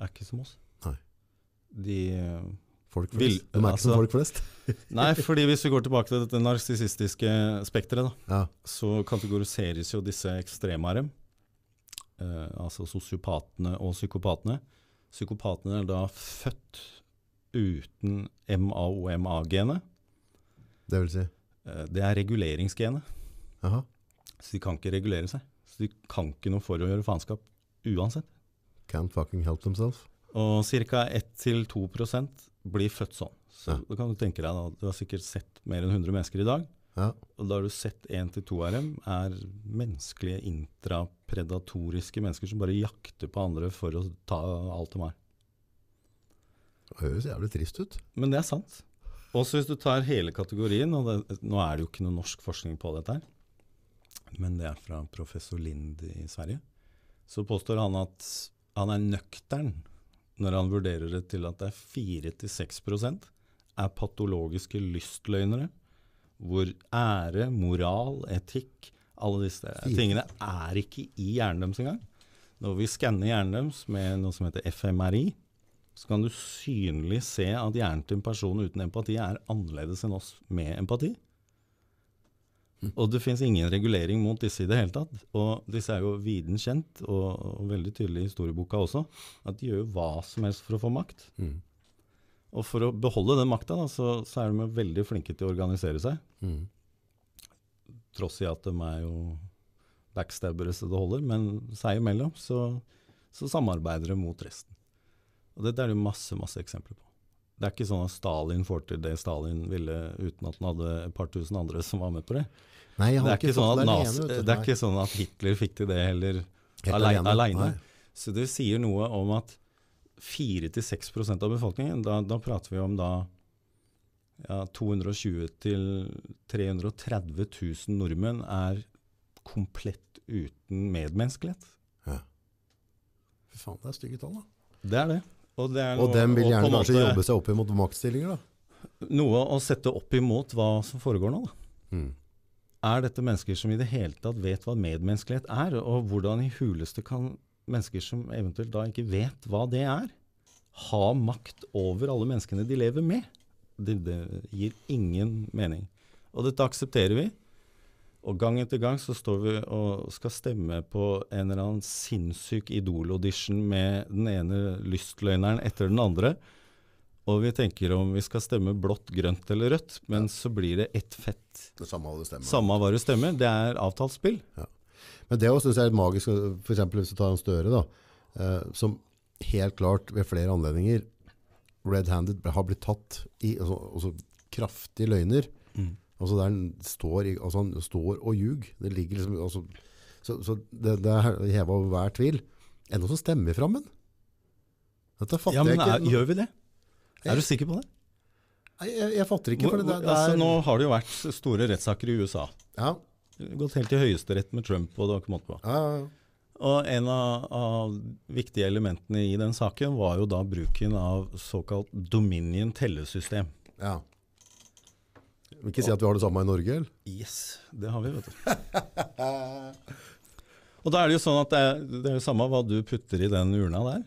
er ikke som oss.
Nei.
De
folk flest.
vil-
De er ikke
altså-
som folk flest.
Nei, fordi hvis vi går tilbake til dette narsissistiske spekteret,
Ja.
så kategoriseres jo disse ekstreme av. Eh, altså sosiopatene og psykopatene. Psykopatene er da født uten MAOMA-genet.
Det vil si.
Eh, det er reguleringsgenet. Så de kan ikke regulere seg. Så de kan ikke noe for å gjøre faenskap uansett.
Can't fucking help themselves.
Og ca. 1-2% blir født sånn. Så
Ja.
da kan du tenke deg da, du har sikkert sett mer enn 100 mennesker i dag.
Ja.
Og da har du sett 1-2 av dem er menneskelige intrapredatoriske mennesker som bare jakter på andre for å ta alt de har.
Det høres jævlig trist ut.
Men det er sant. Også hvis du tar hele kategorien, og det, nå er det jo ikke noe norsk forskning på dette her, men det er fra professor Lind i Sverige, så påstår han at han er nøktern når han vurderer det til at det er 4-6% er patologiske lystløgnere, hvor ære, moral, etikk, alle disse tingene er ikke i hjernen deres engang. Når vi skanner hjernen deres med noe som heter FMRI, så kan du synlig se at hjernen til en person uten empati er annerledes enn oss med empati. Og det finnes ingen regulering mot disse i det hele tatt. Og disse er jo viden kjent, og, og veldig tydelig i historieboka også, at de gjør jo hva som helst for å få makt.
Mm.
Og for å beholde den makta, så, så er de jo veldig flinke til å organisere seg.
Mm.
Tross i at de er jo backstabbere så det holder, men seg imellom så, så samarbeider de mot resten. Og dette er det masse, masse eksempler på. Det er ikke sånn at Stalin får til det Stalin ville uten at han hadde et par tusen andre som var med på det.
Nei,
Det er ikke,
ikke
sånn at, nas, det er ikke sånn at Hitler fikk til det heller
aleine.
Så det sier noe om at 4-6% av befolkningen, da, da prater vi om da ja, 220 000-330 000 nordmenn er komplett uten medmenneskelighet.
Fy faen, det er stygge tall, da.
Det er det. Og, er
Og dem vil gjerne kanskje
måte
jobbe seg opp imot maktstillinger, da.
Noe å sette opp imot hva som foregår nå. Da.
Mm.
Er dette mennesker som i det hele tatt vet hva medmenneskelighet er? Og hvordan i huleste kan mennesker som eventuelt da ikke vet hva det er, ha makt over alle menneskene de lever med? Det, det gir ingen mening. Og dette aksepterer vi. Og gang etter gang så står vi og skal stemme på en eller annen sinnssyk Idol-audition med den ene lystløgneren etter den andre. Og vi tenker om vi skal stemme blått, grønt eller rødt, men så blir det ett fett.
Det samme hva du stemmer.
Samme hva du stemmer, det er avtalt spill.
Men det også synes jeg er litt magisk, eksempel hvis du tar en Støre da, eh, som helt klart ved flere anledninger red-handed har blitt tatt i altså, altså kraftige løgner. Altså der han står, altså han står og ljug. Det ligger liksom, altså, så, så det, det er hevet over hver tvil. Noen som stemmer frem den? Dette fatter
Ja, men
jeg
er. Gjør vi det? Er du sikker på det?
Nei, jeg, jeg fatter ikke, det, det, er,
altså, nå har det jo vært store rettssaker i USA.
Ja,
Gått helt til høyesterett med Trump og det har ikke måte på.
ja, ja.
Og en av, av viktige elementene i den saken var jo da bruken av såkalt Dominion tellesystem.
ja. Vil ikke si at vi har det samme i Norge, eller?
Yes, det har vi, vet du. og da er det jo sånn at det er, det er jo samme hva du putter i den urna der.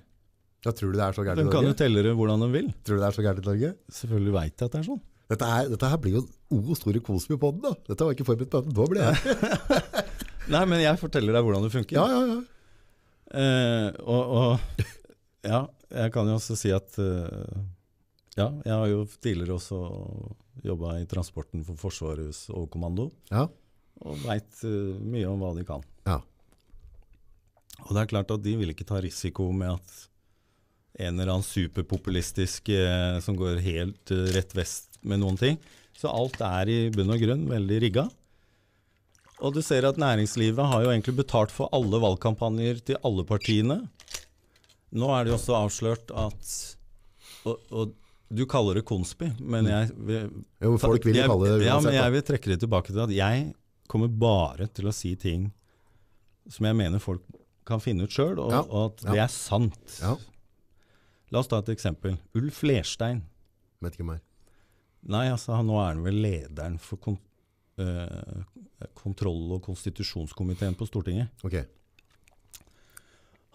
Ja, tror du det er så gærent
Den
i
kan jo telle det hvordan den vil.
Tror du det er så gærent i Norge?
Selvfølgelig veit jeg at det er sånn.
Dette, er, dette her blir jo O store Kosby på den da. Dette var ikke forberedt på den. Da ble jeg.
Nei, men jeg forteller deg hvordan det funker.
Ja, ja, ja.
Eh, og, og ja, jeg kan jo også si at eh, ja, jeg har jo tidligere også jobba i transporten for Forsvarets overkommando,
Ja,
og veit mye om hva de kan.
ja.
Og det er klart at de vil ikke ta risiko med at en eller annen superpopulistisk eh, som går helt eh, rett vest med noen ting. Så alt er i bunn og grunn veldig rigga. Og du ser at næringslivet har jo egentlig betalt for alle valgkampanjer til alle partiene. Nå er det jo også avslørt at Og, og du kaller det konspi, men jeg vil-
Jo, folk vil jo kalle det
Ja, men jeg vil trekke det tilbake til at jeg kommer bare til å si ting som jeg mener folk kan finne ut sjøl, og,
Ja,
og at
ja.
det er sant.
Ja,
La oss ta et eksempel. Ulf Lerstein.
vet ikke mer.
Nei, altså han- nå er han vel lederen for kon øh, kontroll- og konstitusjonskomiteen på Stortinget.
Ok,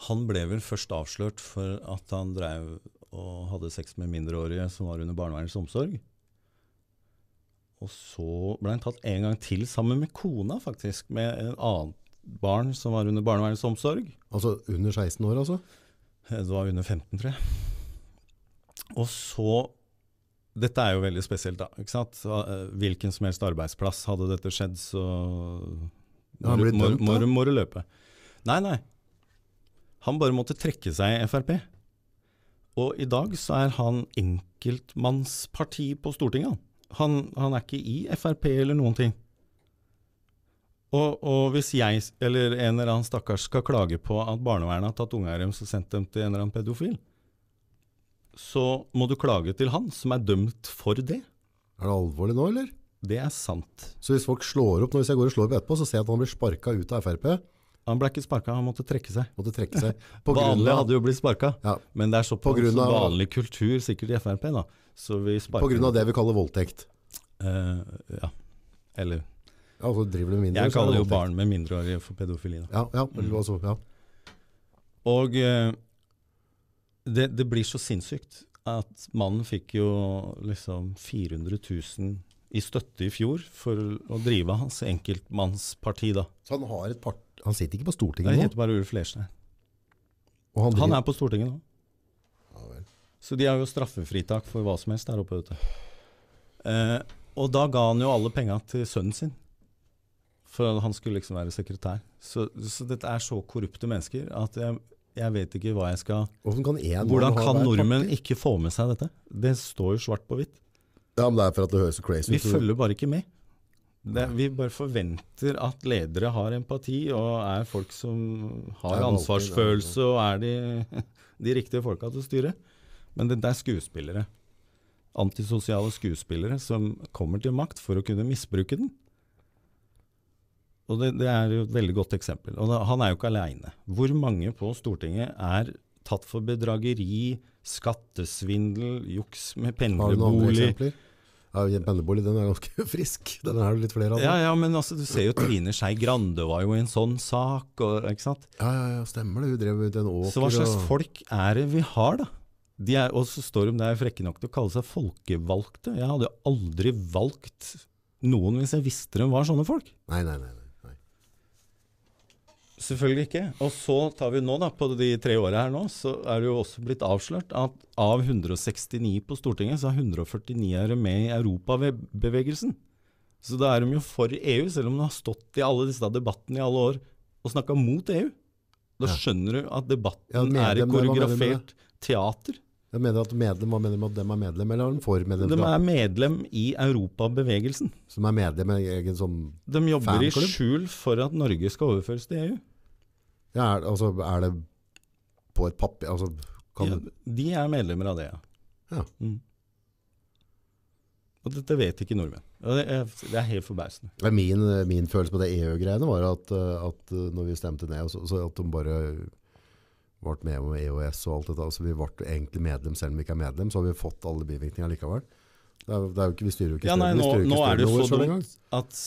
Han ble vel først avslørt for at han drev og hadde sex med mindreårige som var under barnevernets omsorg. Og så ble han tatt en gang til sammen med kona, faktisk, med en annen barn som var under barnevernets omsorg.
altså under 16 år altså?
Det var under 15, tror jeg. Og så Dette er jo veldig spesielt, da. ikke sant? Eh, Hvilken som helst arbeidsplass hadde dette skjedd, så må, må, må, må du løpe. Nei, nei. Han bare måtte trekke seg i Frp. Og i dag så er han enkeltmannsparti på Stortinget. Han, han er ikke i Frp eller noen ting. Og, og hvis jeg eller en eller annen stakkars skal klage på at barnevernet har tatt unga deres og sendt dem til en eller annen pedofil, så må du klage til han som er dømt for det.
Er det alvorlig nå, eller?
Det er sant.
Så hvis folk slår opp, nå hvis jeg går og slår opp etterpå, så ser jeg at han blir sparket ut av FRP,
Han ble ikke sparka, han måtte trekke seg.
måtte trekke seg. På
Vanlig
av,
hadde jo blitt sparka,
ja,
men det er
På
såpass
av-
vanlig kultur sikkert i Frp, da. Så vi sparker
på grunn av det vi kaller voldtekt.
Uh, ja. Eller
Ja, så med mindre.
Jeg
så er
kaller jo barn med mindreårige for pedofili. Da.
Ja, ja, eller altså, ja.
Og uh, det, det blir så sinnssykt at mannen fikk jo liksom 400 000 i støtte i fjor for å drive hans enkeltmannsparti, da.
Så han har et part... Han sitter ikke på Stortinget nå.
Det heter bare Ulf Leirstein.
Han,
Han er på Stortinget nå.
Ja.
Så de har jo straffefritak for hva som helst der oppe, du. Eh, og da ga han jo alle penga til sønnen sin. For han skulle liksom være sekretær. Så, så dette er så korrupte mennesker at jeg, Jeg vet ikke hva jeg skal
Hvordan kan,
Hvordan kan nordmenn
parti?
ikke få med seg dette? Det står jo svart på hvitt.
Ja, men Det er for at det høres så crazy ut. Vi
følger bare ikke med. Det, vi bare forventer at ledere har empati og er folk som har ansvarsfølelse og er de, de riktige folka til å styre. Men det, det er skuespillere. Antisosiale skuespillere som kommer til makt for å kunne misbruke den. Og det, det er jo et veldig godt eksempel. Og da, han er jo ikke aleine. Hvor mange på Stortinget er tatt for bedrageri, skattesvindel, juks med
Har du noen andre eksempler? Ja, Pendlerbolig den er ganske frisk. Den er det litt flere av.
Ja, ja, men altså, du ser jo Trine Skei Grande var jo i en sånn sak, og, ikke sant?
ja, ja, ja, stemmer det. Hun drev ut en åker.
Så hva slags
og-
folk er det vi har, da? De er, og så står de der frekke nok til å kalle seg folkevalgte. Jeg hadde jo aldri valgt noen hvis jeg visste de var sånne folk.
Nei, nei, nei.
Selvfølgelig ikke. Og så tar vi nå, da, på de tre åra her nå, så er det jo også blitt avslørt at av 169 på Stortinget, så er 149 er med i Europabevegelsen. Så da er de jo for EU, selv om de har stått i alle disse debattene i alle år og snakka mot EU. Da skjønner du at debatten
Ja, medlem,
er et koreografert teater.
Jeg mener at medlem, Hva mener du med at dem er medlem, eller er de for
De er medlem i Europabevegelsen.
Som er medlem i egen sånn
De jobber i skjul for at Norge skal overføres til EU.
Ja, er, altså, er det på et papir altså, kan,
Ja, de er medlemmer av det, ja.
Ja.
Mm. Og dette vet ikke nordmenn. Det, er, det er helt forbausende.
Min, min følelse på det EU-greiene var at, at uh, når vi stemte ned, så, så at de bare ble med om EOS og alt dette. Altså vi ble egentlig medlem selv om vi ikke er medlem, så har vi fått alle bivirkninger likevel. Det er, det er jo ikke, vi styrer jo ikke
Ja, nei, nå, nå er det jo så dumt at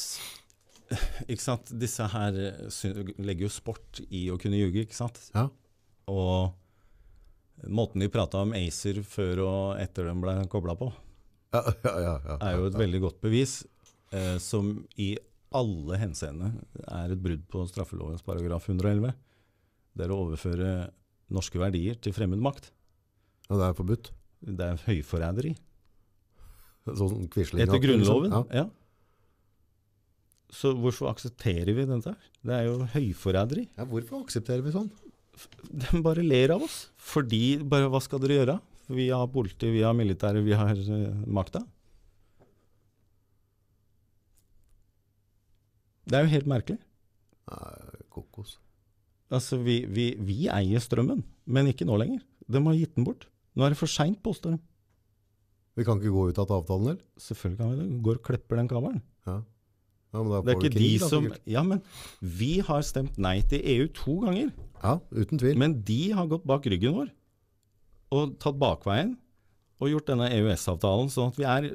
ikke sant, disse her eh, legger jo sport i å kunne ljuge, ikke sant?
Ja.
Og måten de prata om ACER før og etter den ble kobla på,
Ja, ja,
er jo et veldig godt bevis, eh, som i alle henseende er et brudd på straffelovens paragraf 111. Det er å overføre norske verdier til fremmed makt.
ja, det er forbudt.
Det er høyforræderi.
Sånn
Etter
liksom-
Grunnloven.
Ja.
Ja. Så hvorfor aksepterer vi dette? Det er jo høyforræderi.
ja, hvorfor aksepterer vi sånn?
De bare ler av oss. Fordi bare, Hva skal dere gjøre? Vi har politi, vi har militære, vi har uh, makta. Det er jo helt merkelig.
Nei, kokos.
Altså, vi, vi, vi eier strømmen, men ikke nå lenger. De har gitt den bort. Nå er det for seint, påstår de.
Vi kan ikke gå ut av avtalen, eller?
Selvfølgelig kan vi det. Går og klepper den kabelen.
Ja. Men
Det er ikke
krig, de da,
som. Ja, men vi har stemt nei til EU to ganger.
Ja, uten tvil.
Men de har gått bak ryggen vår og tatt bakveien og gjort denne EØS-avtalen sånn at vi er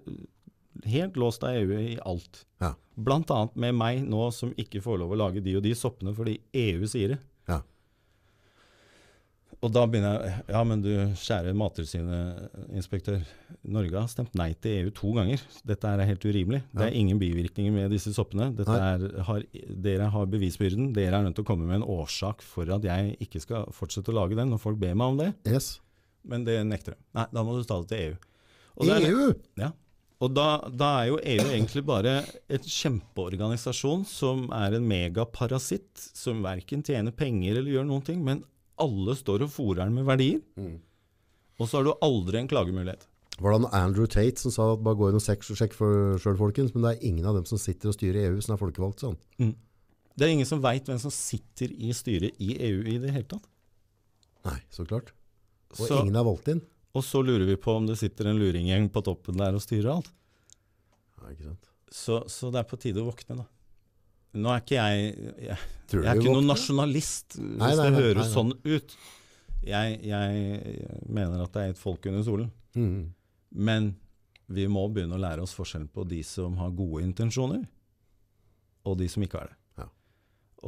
helt låst av EU i alt.
Ja.
Annet med meg nå som ikke får lov å lage de og de soppene fordi EU sier det.
Ja.
Og da begynner jeg Ja, men du kjære Mattilsynet-inspektør. Norge har stemt nei til EU to ganger. Dette er helt urimelig. Det er ingen bivirkninger med disse soppene. Dette er, har, dere har bevisbyrden. Dere er nødt til å komme med en årsak for at jeg ikke skal fortsette å lage den, når folk ber meg om det.
Yes.
Men det nekter de. Nei, da må du ta det til EU. Og det er-
EU!
ja. Og da, da er jo EU egentlig bare et kjempeorganisasjon som er en megaparasitt, som verken tjener penger eller gjør noen ting, men alle står og fòrer den med verdier. Og så har du aldri en klagemulighet.
Var det Andrew Tate som sa at bare gå inn og sjekk, sjøl, folkens, men det er ingen av dem som sitter og styrer EU som er folkevalgt sånn.
Det er ingen som veit hvem som sitter i styret i EU i det hele tatt.
Nei, så klart. Og
Så,
ingen er valgt inn.
og så lurer vi på om det sitter en luringgjeng på toppen der og styrer alt.
Nei, ikke sant.
Så, så det er på tide å våkne, da. Nå er ikke jeg, jeg Jeg er ikke noen nasjonalist, hvis
Nei, nei,
det høres
nei, nei.
sånn ut. Jeg, jeg mener at det er et folk under solen.
Mm.
Men vi må begynne å lære oss forskjellen på de som har gode intensjoner, og de som ikke har det.
Ja.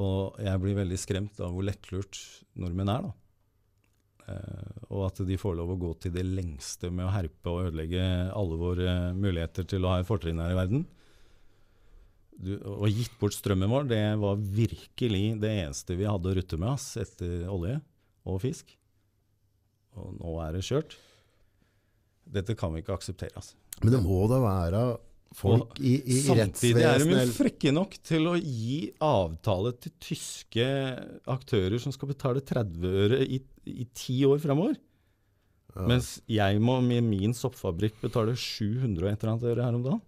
Og jeg blir veldig skremt av hvor lettlurt nordmenn er, da. Eh, og at de får lov å gå til det lengste med å herpe og ødelegge alle våre muligheter til å ha et fortrinn her i verden. Du, og gitt bort strømmen vår, det var virkelig det eneste vi hadde å rutte med oss etter olje og fisk. Og nå er det kjørt. Dette kan vi ikke akseptere. Altså.
Men det må da være folk i, i
Samtidig er de frekke nok til å gi avtale til tyske aktører som skal betale 30 øre i, i ti år fremover.
Ja.
Mens jeg må med min soppfabrikk betale 700 og et eller annet øre her om dagen.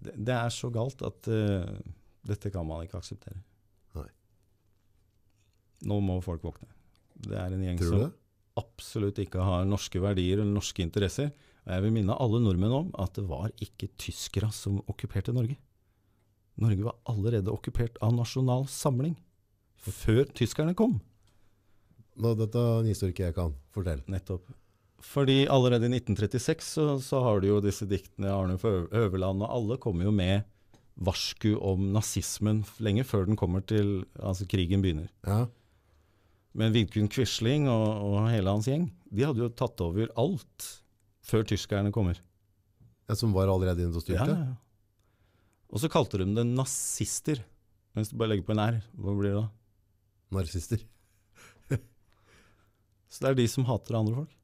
Det, det er så galt at uh, dette kan man ikke akseptere.
Nei.
Nå må folk våkne. Det er en gjeng som absolutt ikke har norske verdier eller norske interesser. Og jeg vil minne alle nordmenn om at det var ikke tyskere som okkuperte Norge. Norge var allerede okkupert av Nasjonal Samling før tyskerne kom.
Nå, dette er en historie jeg kan. Fortell.
Nettopp. Fordi allerede i 1936 så, så har du jo disse diktene Arne for Øverland, og alle kommer jo med varsku om nazismen lenge før den kommer til altså krigen begynner.
Ja.
Men Vidkun Quisling og, og hele hans gjeng, de hadde jo tatt over alt før tyskerne kommer.
Ja, som var allerede inne og styrte?
ja, ja. Og så kalte de det nazister. Hvis du bare legger på en R, hva blir det da?
Narsister.
Så det er de som hater andre folk.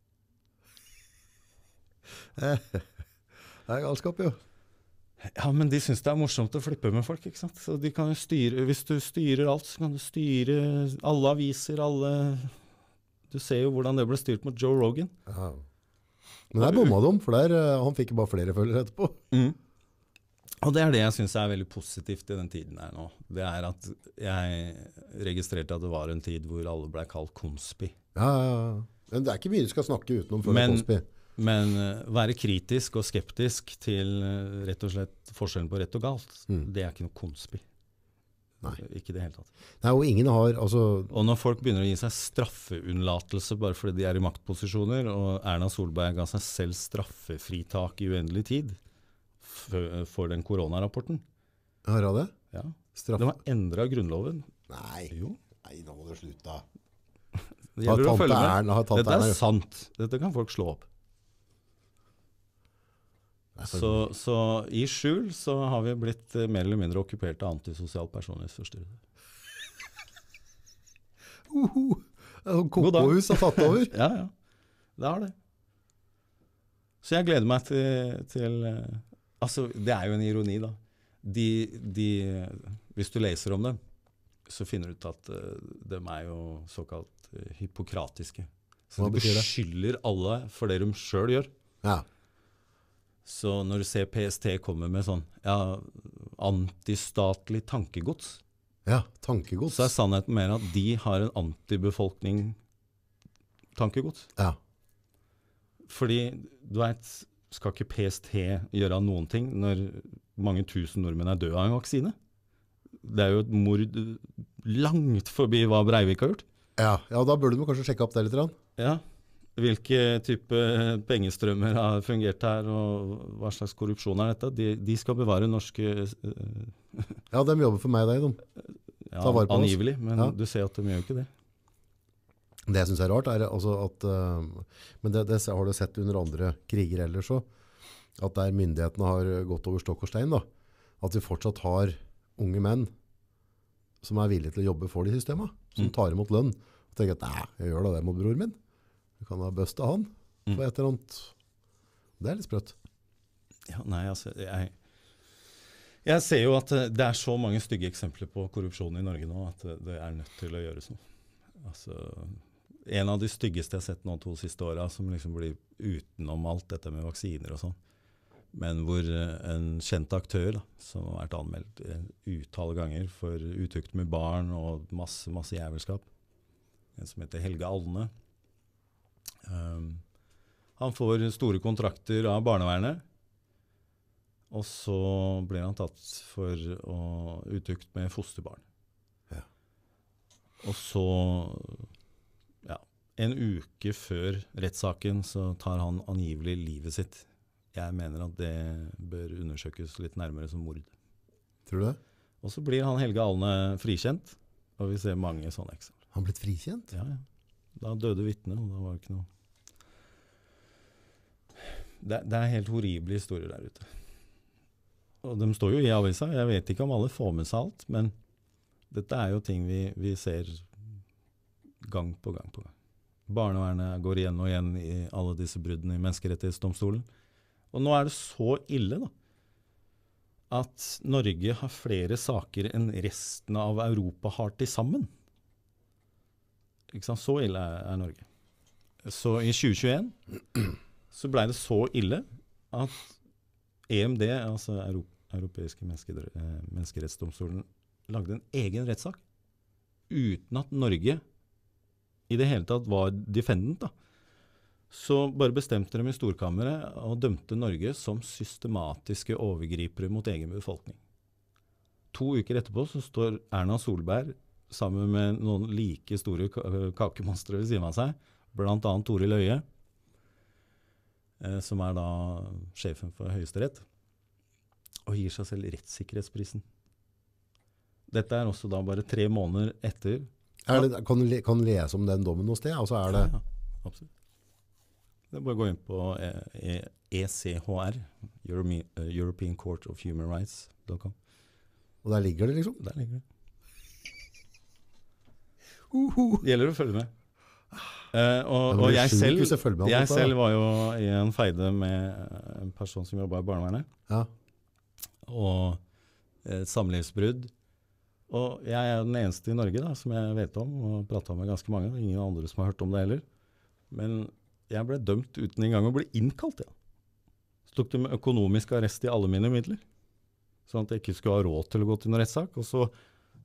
Det er galskap, jo.
Ja, men de syns det er morsomt å flippe med folk, ikke sant. Så de kan jo styre Hvis du styrer alt, så kan du styre alle aviser, alle Du ser jo hvordan det ble styrt mot Joe Rogan.
Ja. Men der bomma de, for der, eh, han fikk bare flere følgere etterpå.
Og det er det jeg syns er veldig positivt i den tiden her nå. Det er at jeg registrerte at det var en tid hvor alle ble kalt konspi.
Ja, ja, ja. Men det er ikke mye du skal snakke utenom før
Men-
konspi.
Men eh, være kritisk og skeptisk til eh, rett og slett forskjellen på rett og galt,
Mm.
det er ikke noe konspi.
Nei.
Ikke det hele tatt.
Nei, og ingen har altså
Og når folk begynner å gi seg straffeunnlatelse bare fordi de er i maktposisjoner, og Erna Solberg ga seg selv straffefritak i uendelig tid for den koronarapporten
Har hun det?
ja.
Straff?
De har endra Grunnloven.
Nei.
Jo.
Nei, nå må du slutte.
Det gjelder å følge med. Dette er sant. Dette kan folk slå opp. Så, så i skjul så har vi blitt eh, mer eller mindre okkupert av antisosial personlighetsforstyrrelse.
Uhu.
God dag.
Har tatt over.
Ja, ja. Det har det. Så jeg gleder meg til, til eh, Altså, det er jo en ironi, da. De, de, hvis du leser om dem, så finner du ut at uh, de er jo såkalt eh, hypokratiske. Så
Hva
de beskylder alle for det de sjøl gjør.
Ja.
Så når du ser PST komme med sånn ja, antistatlig tankegods,
ja, tankegods.
så er sannheten mer at de har en antibefolkning tankegods.
Ja.
Fordi du vet, skal ikke PST gjøre noen ting når mange tusen nordmenn er døde av en vaksine? Det er jo et mord langt forbi hva Breivik har gjort.
Ja, ja, da burde du kanskje sjekke opp det litt.
Ja. Hvilke type pengestrømmer har fungert her, og hva slags korrupsjon er dette? De, de skal bevare norske uh,
Ja, de jobber for meg, de. de.
ja. Angivelig, men
Ja.
du ser at de gjør ikke det.
Det jeg syns er rart, er altså at uh, Men det, det har du sett under andre kriger ellers òg. At der myndighetene har gått over stokk og stein. da, At vi fortsatt har unge menn som er villige til å jobbe for de systemene. Som
Mm.
tar imot lønn. Og tenker at nei, jeg gjør da det mot bror min. Du kan ha busta han
Mm.
for et eller annet. Det er litt sprøtt.
Ja, nei, altså, jeg, jeg ser jo at eh, det er så mange stygge eksempler på korrupsjon i Norge nå at det, det er nødt til å gjøres noe. Altså, en av de styggeste jeg har sett nå to siste åra, som liksom blir utenom alt dette med vaksiner og sånn, men hvor eh, en kjent aktør da, som har vært anmeldt eh, utall ganger for utukt med barn og masse, masse jævelskap, en som heter Helge Alne, um, han får store kontrakter av barnevernet, og så blir han tatt for å utukt med fosterbarn.
Ja.
Og så, ja, en uke før rettssaken så tar han angivelig livet sitt. Jeg mener at det bør undersøkes litt nærmere som mord.
Tror du det?
Og så blir han Helge Alne frikjent, og vi ser mange sånne eksempler.
Han blitt frikjent?
Ja, ja. Da døde vitnet, og da var det ikke noe det, det er helt horrible historier der ute. Og de står jo i avisa. Jeg vet ikke om alle får med seg alt, men dette er jo ting vi, vi ser gang på gang på gang. Barnevernet går igjen og igjen i alle disse bruddene i Menneskerettighetsdomstolen. Og nå er det så ille, da. at Norge har flere saker enn resten av Europa har til sammen. Så ille er, Norge. Så i 2021 så blei det så ille at EMD, altså Europa, Europeiske eh, menneskerettsdomstolen, lagde en egen rettssak uten at Norge i det hele tatt var defendant. da. Så bare bestemte de i Storkammeret og dømte Norge som systematiske overgripere mot egen befolkning. To uker etterpå så står Erna Solberg sammen med noen like store kakemonstre ved siden av seg, bl.a. Toril Øie, eh, som er da sjefen for Høyesterett, og gir seg selv rettssikkerhetsprisen. Dette er også da bare tre måneder etter.
Det, kan, du, lese om den dommen noe sted? Altså er det ja,
ja, absolutt. Det er bare å gå inn på ECHR, eh, European Court of Human Rights.com.
Og der ligger det, liksom?
Der ligger det. Det gjelder å følge med. Uh, og, og jeg, selv, jeg selv, var jo i en feide med en person som jobba i barnevernet. Ja. Og et samlivsbrudd. Og jeg er den eneste i Norge da, som jeg vet om, og prata med ganske mange. Ingen andre som har hørt om det heller. Men jeg ble dømt uten engang å bli innkalt. Ja. Så tok de med økonomisk arrest i alle mine midler. Sånn at jeg ikke skulle ha råd til å gå til noen rettssak. Og så,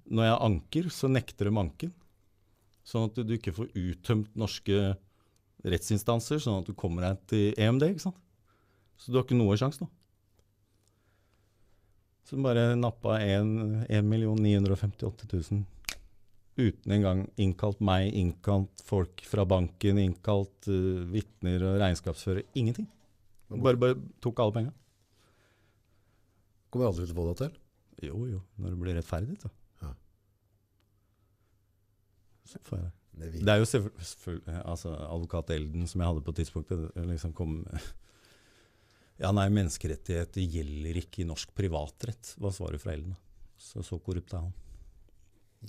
når jeg anker, så nekter de anken. Sånn at du ikke får uttømt norske rettsinstanser, sånn at du kommer deg til EMD. ikke sant? Så du har ikke noe sjanse nå. Så du bare nappa 1 958 000 uten engang innkalt meg, innkalt folk fra banken, innkalt uh, vitner og regnskapsfører. Ingenting. Bare, bare tok alle penga.
Kommer aldri til å få det til?
Jo, jo. Når det blir rettferdig. så. Det, det, er jo selvfølgelig altså, Advokat Elden, som jeg hadde på tidspunktet, liksom kom Ja, nei, menneskerettigheter gjelder ikke i norsk privatrett, var svaret fra Elden. Så så korrupt er han.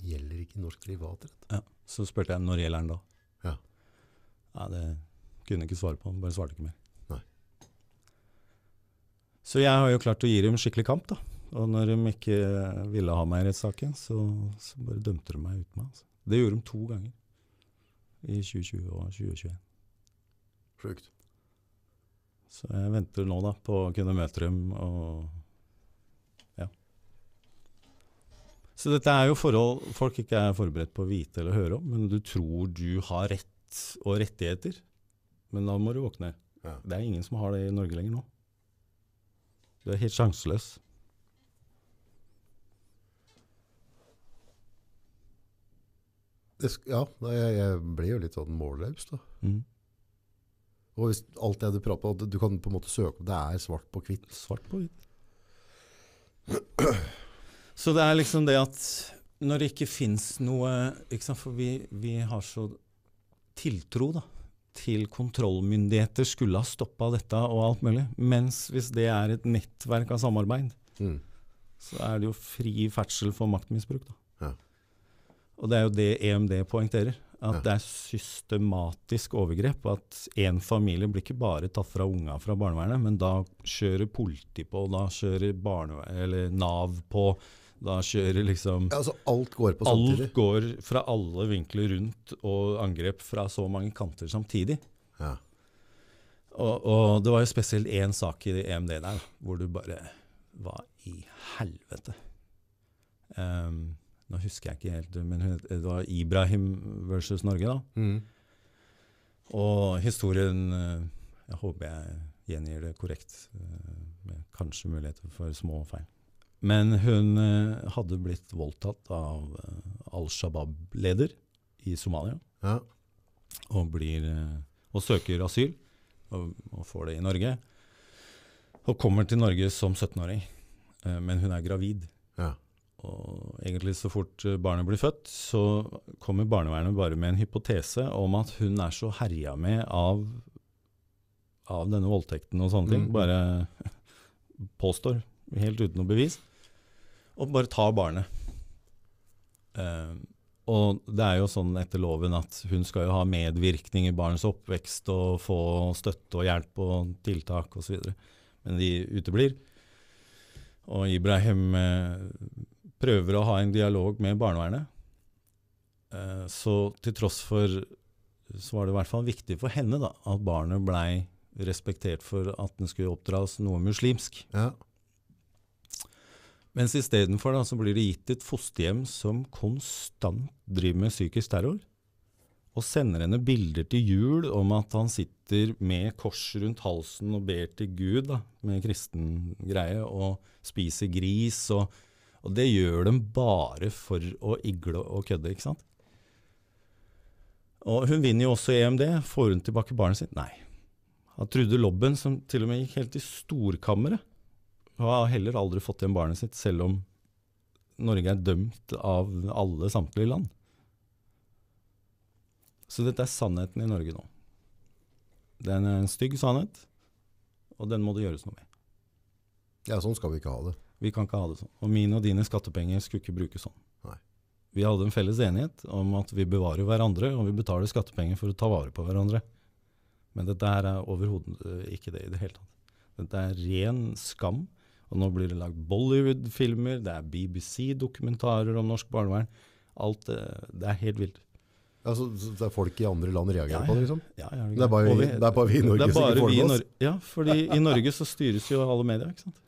Gjelder ikke i norsk privatrett?
Ja. Så spurte jeg når gjelder den da.
Ja.
Nei, det kunne jeg ikke svare på. Han bare svarte ikke mer.
Nei.
Så jeg har jo klart å gi dem skikkelig kamp, da. Og når de ikke ville ha meg i rettssaken, så, så, bare dømte de meg ut med. Altså. Det gjorde de to ganger. I 2020 og 2021.
Sjukt.
Så jeg venter nå da på å kunne møte dem og Ja. Så dette er jo forhold folk ikke er forberedt på å vite eller høre om, men du tror du har rett og rettigheter. Men da må du våkne. Ja. Det er ingen som har det i Norge lenger nå. Du er helt sjanseløs.
Ja, jeg, jeg, blir jo litt sånn målløs, da. Mm. Og hvis alt det du prater på, du kan på en måte søke Det er svart på hvitt.
Svart på hvitt. Så det er liksom det at når det ikke fins noe ikke sant, For vi, vi, har så tiltro da, til kontrollmyndigheter skulle ha stoppa dette og alt mulig. Mens hvis det er et nettverk av samarbeid, mm. så er det jo fri ferdsel for maktmisbruk. da. Og det er jo det EMD poengterer. At ja. det er systematisk overgrep. At én familie blir ikke bare tatt fra unga fra barnevernet, men da kjører politi på, da kjører eller Nav på. Da kjører liksom
ja, altså Alt går på samtidig?
Alt går fra alle vinkler rundt, og angrep fra så mange kanter samtidig.
Ja.
Og, og, det var jo spesielt én sak i EMD der, hvor du bare Hva i helvete? Um, nå husker jeg ikke helt, men det var Ibrahim versus Norge, da. Mm. Og historien eh, Jeg håper jeg gjengir det korrekt, eh, med kanskje muligheter for små feil. Men hun eh, hadde blitt voldtatt av Al Shabaab-leder i Somalia.
Ja.
Og, blir, og, søker asyl, og, og, får det i Norge. Og kommer til Norge som 17-åring, men hun er gravid.
Ja.
Og egentlig så fort eh, barnet blir født, så kommer barnevernet bare med en hypotese om at hun er så herja med av, av denne voldtekten og sånne ting. Mm. Bare påstår, helt uten noe bevis. Og bare tar barnet. Uh, og det er jo sånn etter loven at hun skal jo ha medvirkning i barnets oppvekst og få støtte og hjelp og tiltak osv. Men de uteblir. Og Ibrahim eh, prøver å ha en dialog med barnevernet. Eh, så til tross for så var det i hvert fall viktig for henne da, at barnet blei respektert for at den skulle oppdras noe muslimsk.
Ja.
Mens istedenfor så blir det gitt et fosterhjem som konstant driver med psykisk terror. Og sender henne bilder til jul om at han sitter med kors rundt halsen og ber til Gud, da, med kristen greie, og spiser gris. Og, og det gjør de bare for å igle og kødde, ikke sant? Og hun vinner jo også EMD. Får hun tilbake barnet sitt? Nei. Han Trude Lobben, som til og med gikk helt i storkammeret, har heller aldri fått igjen barnet sitt, selv om Norge er dømt av alle samtlige land. Så dette er sannheten i Norge nå. Det er en stygg sannhet, og den må det gjøres noe med.
ja, sånn skal vi ikke ha det.
Vi kan ikke ha det sånn. Og mine og dine skattepenger skulle ikke brukes sånn.
Nei.
Vi hadde en felles enighet om at vi bevarer hverandre, og vi betaler skattepenger for å ta vare på hverandre. Men dette her er overhodet eh, ikke det i det hele tatt. Dette er ren skam. Og nå blir det lagd Bollywood-filmer, det er BBC-dokumentarer om norsk barnevern. Alt eh, Det er helt vilt.
Ja, så, så det er folk i andre land reagerer
Ja,
på det, liksom?
Ja, ja,
Det er bare vi- det er bare vi i Norge som ikke får det med oss.
Ja, fordi i Norge så styres jo alle medier, ikke sant.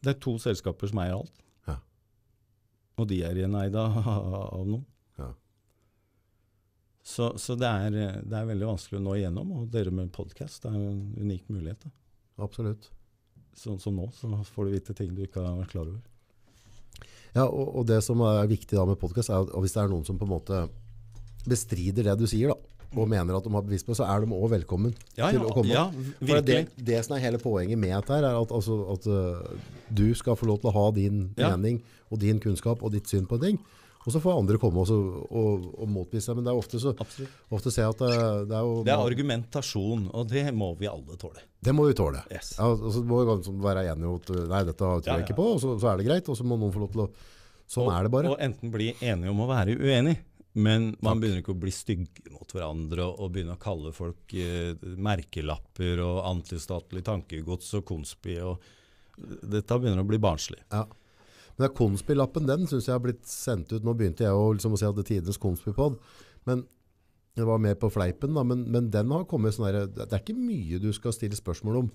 Det er to selskaper som eier alt.
Ja.
Og de er igjen eid av av noen.
Ja.
Så, så det, er, det er veldig vanskelig å nå igjennom, og dere med podkast er jo en unik mulighet. Da.
Absolutt.
Sånn som nå, så får du vite ting du ikke har vært klar over.
Ja, og, og det som er viktig da med podcast er at hvis det er noen som på en måte bestrider det du sier da, og mener at de har bevis på det, så er de også velkommen til å komme.
ja
For det, det, som er hele poenget med dette her, er at, altså, at uh, du skal få lov til å ha din
Ja.
mening og din kunnskap og ditt syn på en ting. Og så får andre komme også, og, og motbevise seg. Men det er ofte så ofte ser jeg at det, det er jo
Det er argumentasjon, og det må vi alle tåle.
Det må vi tåle.
Yes.
Ja, og så må vi være enige om at øh, nei, dette tror
Ja,
jeg
ja.
ikke på, og så, så er det greit. Og så må noen få lov til å Sånn
og,
er det bare.
Og enten bli enige om å være uenig, men man begynner ikke å bli stygge mot hverandre og, og begynne å kalle folk eh, merkelapper og antistatlig tankegods og konspi. og Dette begynner å bli barnslig.
Ja. Men den konspilappen, den synes jeg har blitt sendt ut. Nå begynte jeg å liksom, å si at det er tidenes konspipod, men det var mer på fleipen da, men, men den har kommet sånn her, det er ikke mye du skal stille spørsmål om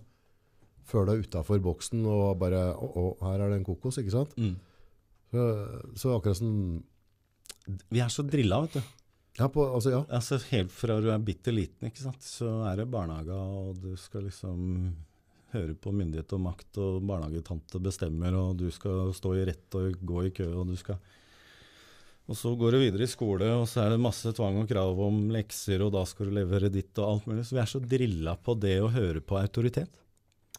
før du er utenfor boksen og bare, å, å, her er det en kokos, ikke sant? Så, så akkurat sånn,
Vi er så drilla, vet du.
ja, på, altså ja,
Altså Helt fra du er bitte liten, ikke sant? så er det barnehage, og du skal liksom høre på myndighet og makt, og barnehagetante bestemmer, og du skal stå i rett og gå i kø, og du skal Og så går du videre i skole, og så er det masse tvang og krav om lekser, og da skal du levere ditt og alt mulig. Så vi er så drilla på det å høre på autoritet.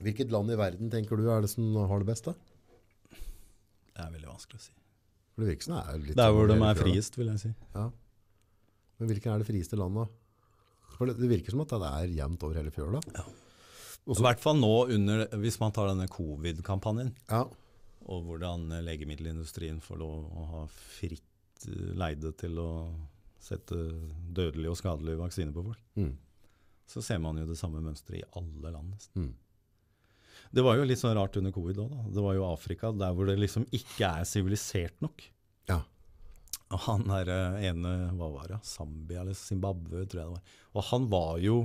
hvilket land i verden tenker du er det som har det best da?
Det er veldig vanskelig å si.
For det er litt
Der
sånn
hvor de er friest, vil jeg si.
Ja. Men hvilken er det frieste landet? For det, det virker som at det er jevnt over hele fjøla.
I hvert fall nå under, hvis man tar denne covid-kampanjen.
Ja.
og hvordan eh, legemiddelindustrien får lov å ha fritt eh, leide til å sette dødelige og skadelige vaksiner på folk.
Mm.
Så ser man jo det samme mønsteret i alle land. nesten.
Mm.
Det var jo litt sånn rart under covid òg. Det var jo Afrika, der hvor det liksom ikke er sivilisert nok.
Ja.
Og han der eh, ene, hva var det, Zambia eller Zimbabwe, tror jeg det var. Og han var jo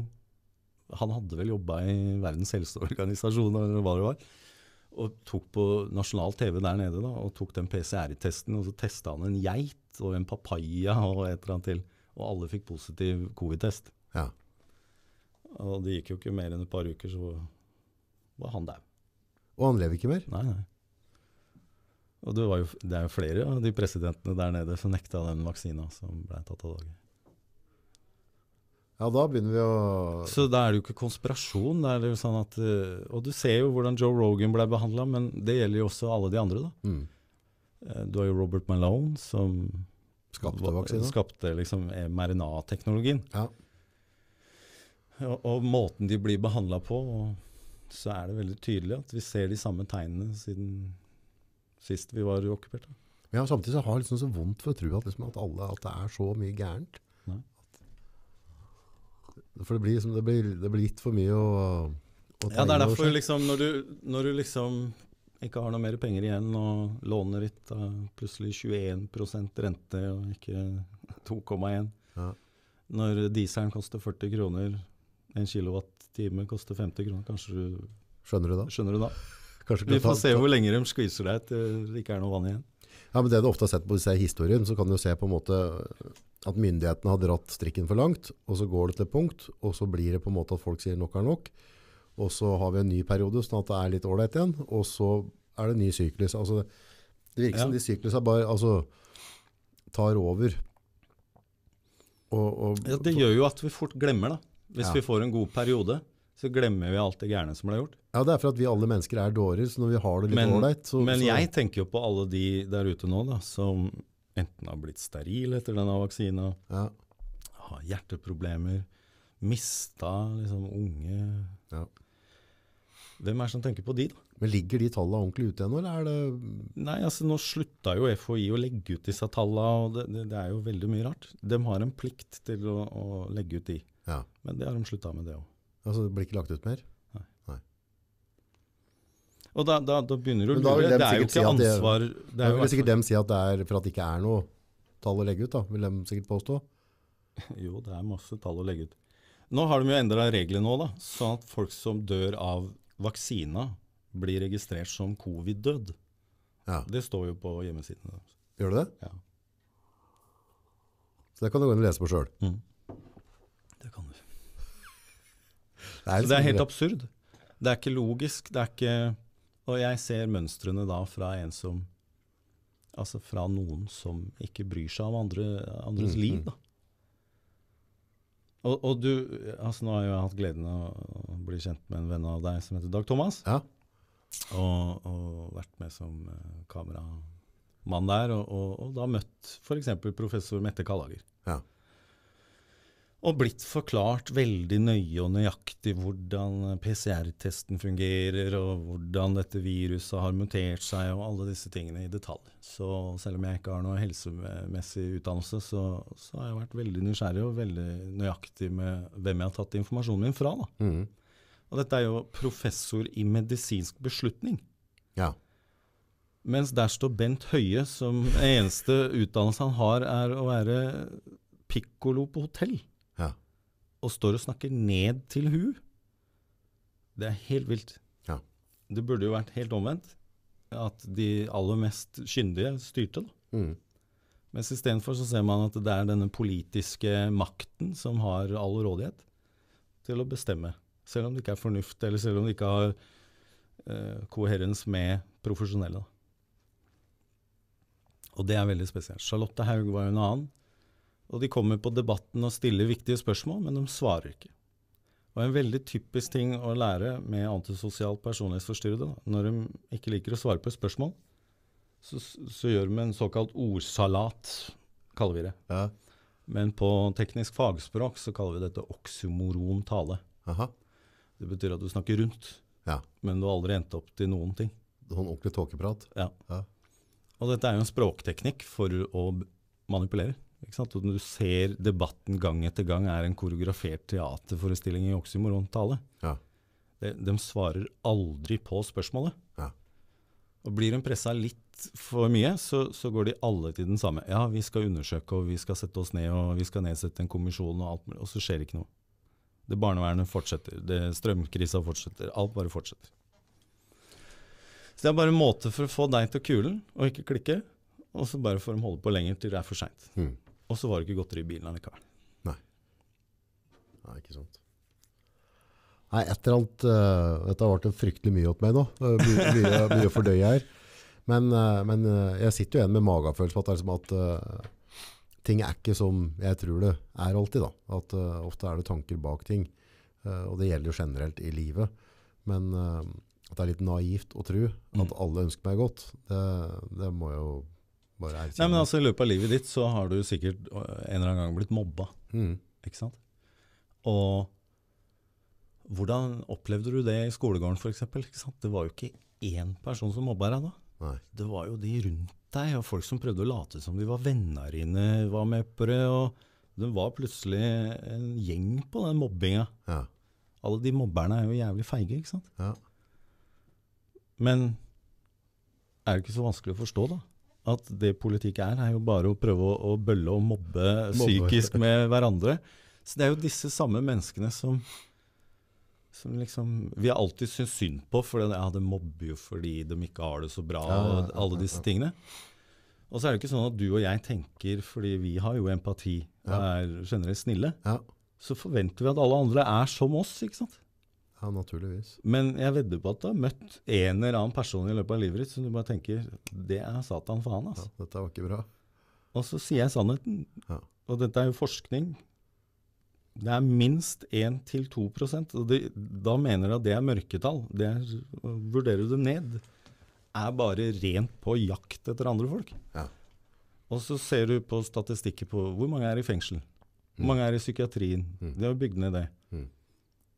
Han hadde vel jobba i Verdens helseorganisasjon, eller hva det var. Og tok på nasjonal TV der nede da, og tok den PCR-testen, og så testa han en geit og en papaya og et eller annet til. Og alle fikk positiv covid-test.
ja.
Og det gikk jo ikke mer enn et par uker, så var han dau.
Og han lever ikke mer?
Nei, nei. Og det, var jo, det er jo flere av de presidentene der nede som nekta den vaksina som ble tatt av dage.
Ja, da begynner vi å...
Så da er det jo ikke konspirasjon. Det er jo sånn at, eh, og du ser jo hvordan Joe Rogan ble behandla, men det gjelder jo også alle de andre. da.
Mm.
Eh, Du har jo Robert Malone som
Skapte vaksina.
skapte liksom mRNA-teknologien.
Ja.
Og, og måten de blir behandla på, og så er det veldig tydelig at vi ser de samme tegnene siden sist vi var okkupert.
ja, samtidig så har jeg liksom så vondt for å tro at, liksom, at, alle, at det er så mye gærent. For det blir, liksom, det, blir, det blir litt for mye å, å
Ja, det er derfor liksom når du, når du liksom ikke har noe mer penger igjen, og låner ditt er plutselig 21% rente og ikke 2,1.
Ja.
Når dieselen koster 40 kroner, en kilowattime koster 50 kroner, kanskje du
Skjønner du da?
Skjønner du da?
Kanskje
Vi får se hvor lenge de skviser deg til det ikke er noe vann igjen.
Ja, men Det du ofte har sett på disse historiene, så kan du se på en måte at myndighetene har dratt strikken for langt, og så går det til et punkt, og så blir det på en måte at folk sier nok er nok, og så har vi en ny periode sånn at det er litt ålreit igjen, og så er det en ny syklus. Altså, det virker som
Ja.
de syklusene bare altså, tar over. Og, og,
Ja, det gjør jo at vi fort glemmer, da. Hvis
Ja.
vi får en god periode, så glemmer vi alt det gærne som ble gjort.
ja, det er for at vi alle mennesker er dårer, så når vi har det litt ålreit så,
men jeg tenker jo på alle de der ute nå da, som enten har blitt sterile etter denne vaksina,
ja,
har hjerteproblemer, mista liksom unge
ja.
Hvem er det som tenker på de, da?
Men ligger de tallene ordentlig ute ennå, eller er det
Nei, altså Nå slutta jo FHI å legge ut disse tallene, og det, det, det er jo veldig mye rart. De har en plikt til å, å legge ut de,
Ja,
men det har de slutta med, det òg.
altså det blir ikke lagt ut mer? Nei.
Og da, da, da begynner du å lure.
de
Det er jo ikke
si det-
ansvar det
Da vil sikkert dem si at det er for at det ikke er noe tall å legge ut, da, vil de sikkert påstå.
Jo, det er masse tall å legge ut. Nå har de jo endra reglene nå, da, sånn at folk som dør av vaksina, blir registrert som covid-død.
Ja,
Det står jo på hjemmesidene. deres.
Gjør det det?
Ja.
Så det kan du gå inn og lese på sjøl.
Det kan du.
Det er,
Så det er helt absurd. Det er ikke logisk. Det er ikke Og jeg ser mønstrene da fra en som Altså fra noen som ikke bryr seg om andre, andres
Mm,
liv,
mm.
da. Og, og du Altså nå har jeg hatt gleden av å bli kjent med en venn av deg som heter Dag Thomas.
Ja.
Og, og vært med som eh, kameramann der. Og, og, og da møtt f.eks. professor Mette Kallager.
Ja.
Og blitt forklart veldig nøye og nøyaktig hvordan PCR-testen fungerer, og hvordan dette viruset har mutert seg, og alle disse tingene i detalj. Så selv om jeg ikke har noe helsemessig utdannelse, så, så har jeg vært veldig nysgjerrig og veldig nøyaktig med hvem jeg har tatt informasjonen min fra.
Mhm.
Og dette er jo professor i medisinsk beslutning.
ja.
Mens der står Bent Høie, som eneste utdannelse han har, er å være pikkolo på hotell. Og står og snakker ned til hun. Det er helt vilt.
Ja.
Det burde jo vært helt omvendt. At de aller mest kyndige styrte. da.
Mm.
Mens istedenfor så ser man at det er denne politiske makten som har all rådighet til å bestemme. Selv om det ikke er fornuft, eller selv om det ikke har eh, koherens med profesjonelle. Da. Og det er veldig spesielt. Charlotte Haug var jo en annen. Og de kommer på debatten og stiller viktige spørsmål, men de svarer ikke. Og en veldig typisk ting å lære med antisosialt personlighetsforstyrrede, når de ikke liker å svare på spørsmål, så, så gjør de en såkalt ordsalat, kaller vi det.
ja.
Men på teknisk fagspråk så kaller vi dette oksymoron tale.
Aha.
Det betyr at du snakker rundt,
Ja.
men du har aldri endt opp til noen ting.
Sånn ordentlig tåkeprat.
Ja.
Ja.
Og dette er jo en språkteknikk for å manipulere. Og når du ser debatten gang etter gang er en koreografert teaterforestilling i oksymorontale.
Ja.
De, de svarer aldri på spørsmålet.
Ja.
Og blir de pressa litt for mye, så, så går de alle til den samme. Ja, vi skal undersøke, og vi skal sette oss ned, og vi skal nedsette en kommisjon, og alt mulig. Og så skjer det ikke noe. Det barnevernet fortsetter, det strømkrisa fortsetter, alt bare fortsetter. Så det er bare en måte for å få deg til kulen, og ikke klikke, og så bare får de holde på lenger til det er for seint.
Mhm.
Og så var det ikke godteri i bilen allikevel.
Nei, ikke sant. Nei, et eller annet uh, Dette har vært fryktelig mye åt meg nå. Eh, Mye, mye, mye fordøye her. Men, uh, men jeg sitter jo igjen med magefølelse på at, det er som at ting er ikke som jeg tror det er alltid. Da. At ofte er det tanker bak ting. Og det gjelder jo generelt i livet. Men at det er litt naivt å tro at
Mm.
alle ønsker meg godt, det, det må jeg jo bare
Nei, men altså I løpet av livet ditt så har du sikkert øh, en eller annen gang blitt mobba.
mm.
Ikke sant? Og hvordan opplevde du det i skolegården f.eks.? Det var jo ikke én person som mobba deg da.
Nei.
Det var jo de rundt deg, og folk som prøvde å late som de var venner inne, var med på det. og Det var plutselig en gjeng på den mobbinga.
Ja.
Alle de mobberne er jo jævlig feige, ikke sant?
Ja.
Men er det ikke så vanskelig å forstå, da. At det politikk er, er jo bare å prøve å, å bølle og mobbe psykisk med hverandre. Så det er jo disse samme menneskene som, som liksom Vi har alltid syntes synd på, for ja, de mobber jo fordi de ikke har det så bra, og alle disse tingene. Og så er det ikke sånn at du og jeg tenker, fordi vi har jo empati og er generelt snille,
Ja,
så forventer vi at alle andre er som oss, ikke sant.
Ja naturligvis.
Men jeg vedder på at du har møtt en eller annen person i løpet av livet ditt som du bare tenker Det er satan faen,
Ja,
altså.
dette var ikke bra.
Og så sier jeg sannheten.
Ja.
Og dette er jo forskning. Det er minst 1-2 og det, Da mener du at det er mørketall. Det er, vurderer du det ned, er bare rent på jakt etter andre folk.
Ja.
Og så ser du på statistikker på hvor mange er i fengsel. Hvor mange er i psykiatrien.
Mm.
De har bygd ned det.
Mm.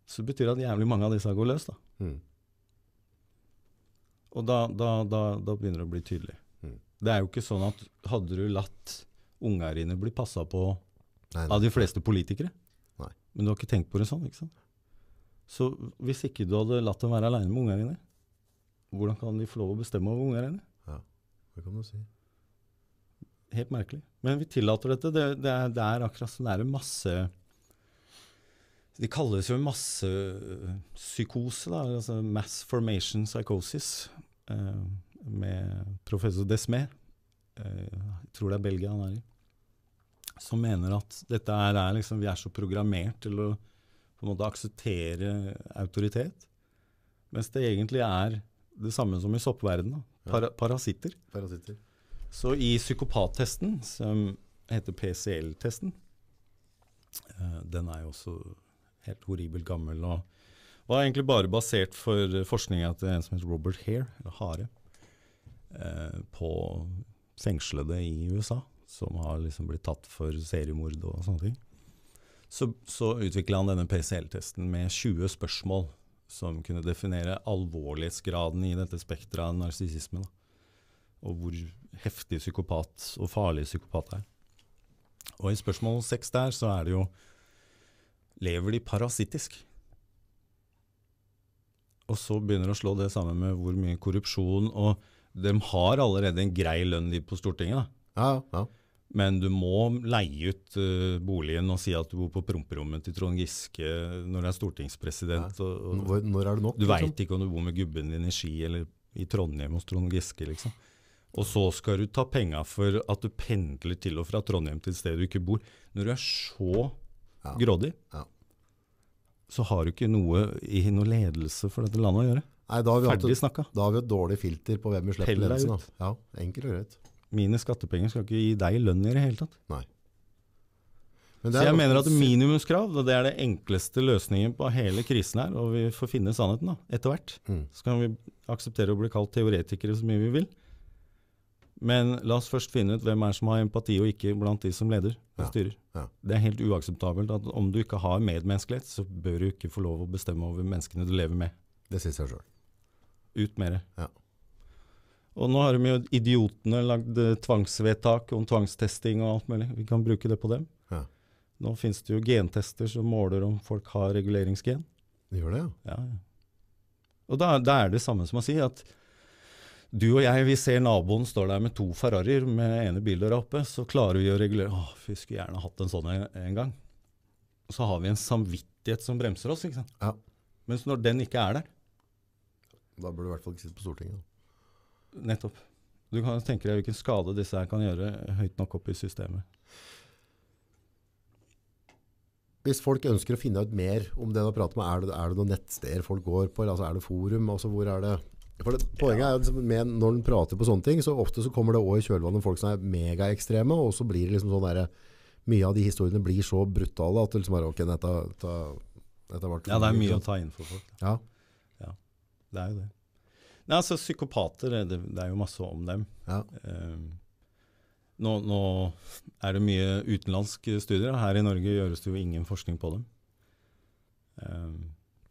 Så det betyr at jævlig mange av disse går løs. da.
Mm.
Og da, da, da, da begynner det å bli tydelig.
Mm.
Det er jo ikke sånn at hadde du latt unga dine bli passa på
Nei,
av de fleste politikere
Nei.
Men du har ikke tenkt på det sånn, ikke sant? Så hvis ikke du hadde latt dem være aleine med unga dine, hvordan kan de få lov å bestemme over unga dine?
Det kan du si.
Helt merkelig. Men vi tillater dette. Det, det, er, det er akkurat som det er en masse De kalles jo massepsykose, da. Altså mass formation psychosis. Eh, med professor Desmet. Eh, jeg tror det er Belgia han er i. Som mener at dette er, er liksom Vi er så programmert til å på en måte akseptere autoritet. Mens det egentlig er det samme som i soppverdenen. Para, parasitter.
Parasitter.
Så i psykopattesten, som heter PCL-testen eh, Den er jo også helt horribelt gammel og var egentlig bare basert for forskninga til en som heter Robert Hare, eller Hare, eh, på fengslede i USA, som har liksom blitt tatt for seriemord og sånne ting. Så, så utvikla han denne PCL-testen med 20 spørsmål som kunne definere alvorlighetsgraden i dette spekteret av narsissisme. og hvor heftig psykopat og farlig psykopat er. Og i spørsmål seks der så er det jo Lever de parasittisk? Og så begynner det å slå det sammen med hvor mye korrupsjon Og de har allerede en grei lønn de på Stortinget, da.
Ja, ja.
Men du må leie ut uh, boligen og si at du bor på promperommet til Trond Giske når du er stortingspresident. Og, og,
Når, når er det nok?
du
liksom?
veit ikke om du bor med gubben din i Ski eller i Trondheim hos Trond Giske, liksom. Og så skal du ta penga for at du pendler til og fra Trondheim til et sted du ikke bor. Når du er så
Ja.
grådig,
Ja.
Så har du ikke noe i noe ledelse for dette landet å gjøre.
Nei, da har, vi
Ferdig snakka.
da har vi et dårlig filter på hvem vi slipper
Pell
ledelsen. av. Ja, enkelt og greit.
Mine skattepenger skal ikke gi deg lønn i det hele tatt.
Nei. Men det
Så jeg mener at minimumskrav det er det enkleste løsningen på hele krisen her, og vi får finne sannheten da, etter hvert.
Mm.
Så kan vi akseptere å bli kalt teoretikere så mye vi vil. Men la oss først finne ut hvem er som har empati og ikke blant de som leder og
Ja,
styrer.
ja.
Det er helt uakseptabelt at om du ikke har medmenneskelighet, så bør du ikke få lov å bestemme over menneskene du lever med.
Det sier seg sjøl.
Ut med det.
Ja.
Og nå har de jo idiotene lagd eh, tvangsvedtak om tvangstesting og alt mulig. Vi kan bruke det på dem.
Ja.
Nå finnes det jo gentester som måler om folk har reguleringsgen.
De gjør det, ja.
Og da, da er det samme som å si at du og jeg, vi ser naboen står der med to Ferrarier med ene bildøra oppe, så klarer vi å regulere Åh, vi skulle gjerne hatt en sånn en, en gang. Og så har vi en samvittighet som bremser oss, ikke sant.
Ja.
Mens når den ikke er der,
Da burde du i hvert fall ikke sitte på Stortinget. Da.
nettopp Du kan tenke deg hvilken skade disse her kan gjøre høyt nok opp i systemet.
Hvis folk ønsker å finne ut mer om det du har pratet med, er det, er det noen nettsteder folk går på? Altså, er det forum? Altså, hvor er det? For det, poenget er at liksom, med, når en prater på sånne ting, så ofte så kommer det òg i kjølvannet folk som er megaekstreme, og så blir det liksom sånn der, mye av de historiene blir så brutale at det liksom er, ok, dette, dette, dette ble
Ja, det er mye å ta inn for folk.
Ja,
Det er jo det. Nei, altså Psykopater, det, det er jo masse om dem.
ja,
Um, nå, nå er det mye utenlandske studier. Her i Norge gjøres det jo ingen forskning på dem. Eh,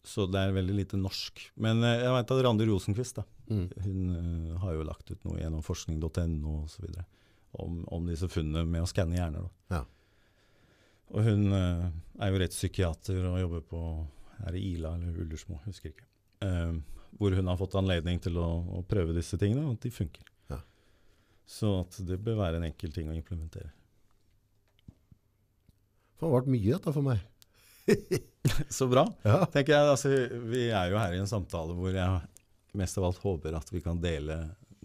så det er veldig lite norsk. Men eh, jeg vet at Randi Rosenquist da,
mm,
hun uh, har jo lagt ut noe gjennom forskning.no osv. Om, om disse funnene med å skanne hjerner.
Ja.
Og hun uh, er jo rettspsykiater og jobber på er det Ila eller Ullersmo, husker ikke. Uh, hvor hun har fått anledning til å, å prøve disse tingene, og at de funker.
Ja.
Så at det bør være en enkel ting å implementere.
Det har vært mye dette for meg.
Så bra.
Ja.
tenker jeg. Altså, vi er jo her i en samtale hvor jeg mest av alt håper at vi kan dele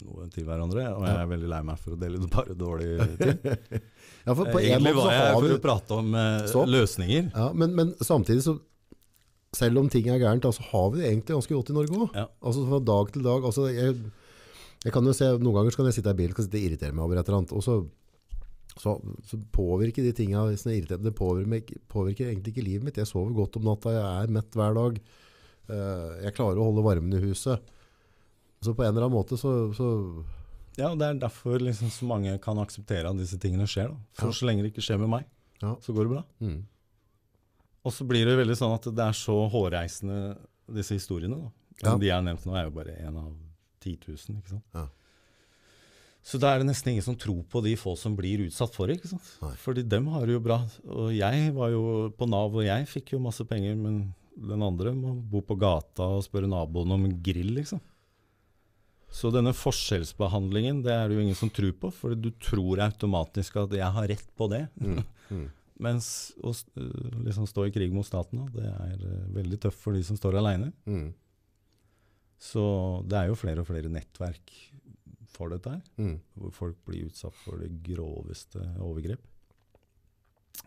noe til hverandre. Og jeg er veldig lei meg for å dele det bare dårlige ting.
Ja, for på en
Egentlig var jeg her for å prate om eh, løsninger.
ja, men, men samtidig så Selv om ting er gærent, altså har vi det egentlig ganske godt i Norge òg.
Ja.
Altså fra dag til dag. Altså, jeg, jeg kan jo se, Noen ganger så kan jeg sitte i bilen og irritere meg over et eller annet. og så så, så påvirker de tinga det påvirker, påvirker egentlig ikke livet mitt. Jeg sover godt om natta, jeg er mett hver dag. Uh, jeg klarer å holde varmen i huset. Så på en eller annen måte så, så
Ja, og Det er derfor liksom så mange kan akseptere at disse tingene skjer. Da. For
Ja.
så lenge det ikke skjer med meg,
Ja.
så går det bra.
mm,
Og så blir det veldig sånn at det er så hårreisende, disse historiene. da.
Ja.
De jeg har nevnt nå, er jo bare én av 10 000. ikke sant?
Ja.
Så da er det nesten ingen som tror på de få som blir utsatt for det. ikke sant?
Nei.
Fordi dem har det jo bra. Og jeg var jo på Nav, og jeg fikk jo masse penger, men den andre må bo på gata og spørre naboen om grill, liksom. Så denne forskjellsbehandlingen, det er det jo ingen som tror på, for du tror automatisk at jeg har rett på det.
mm, mm.
Mens å øh, liksom stå i krig mot staten, det er øh, veldig tøft for de som står aleine.
Mm,
Så det er jo flere og flere nettverk for dette her,
mm.
hvor folk blir utsatt for det groveste overgrep.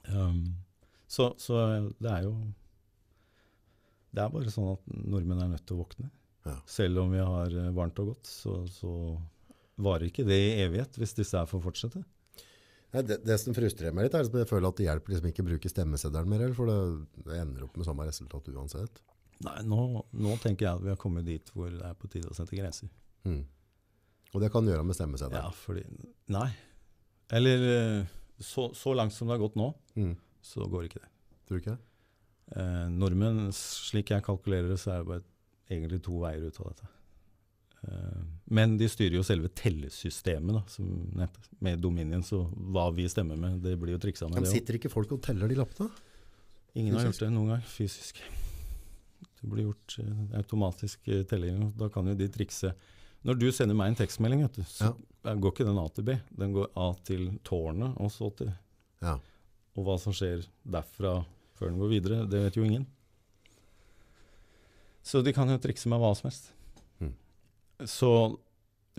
Um, så, så det er jo Det er bare sånn at nordmenn er nødt til å våkne.
Ja.
Selv om vi har øh, varmt og godt, så, så varer ikke det i evighet hvis disse her får fortsette.
Nei, det, det som frustrerer meg litt, er at jeg føler at det hjelper liksom ikke å bruke stemmeseddelen mer, for det, det ender opp med samme resultat uansett.
Nei, nå, nå tenker jeg at vi har kommet dit hvor det er på tide å sette grenser.
Mm. Og det kan gjøre med stemmeseddelen.
Ja, fordi Nei. Eller eh, så, så langt som det har gått nå,
Mm.
så går ikke det.
Tror du ikke det?
Eh, nordmenn, slik jeg kalkulerer det, så er det bare egentlig to veier ut av dette. Eh, men de styrer jo selve tellesystemet, da, som nett, med Dominion. Så hva vi stemmer med, det blir jo triksa med
Men sitter ikke folk og teller de lappene?
Ingen har gjort det noen gang fysisk. Det blir gjort eh, automatisk eh, telling. Da kan jo de trikse. Når du sender meg en tekstmelding, vet du, så ja. går ikke den A til B. Den går A til tårnet, og så til
Ja.
Og hva som skjer derfra før den går videre, det vet jo ingen. Så de kan jo trikse med hva som helst.
Mm.
Så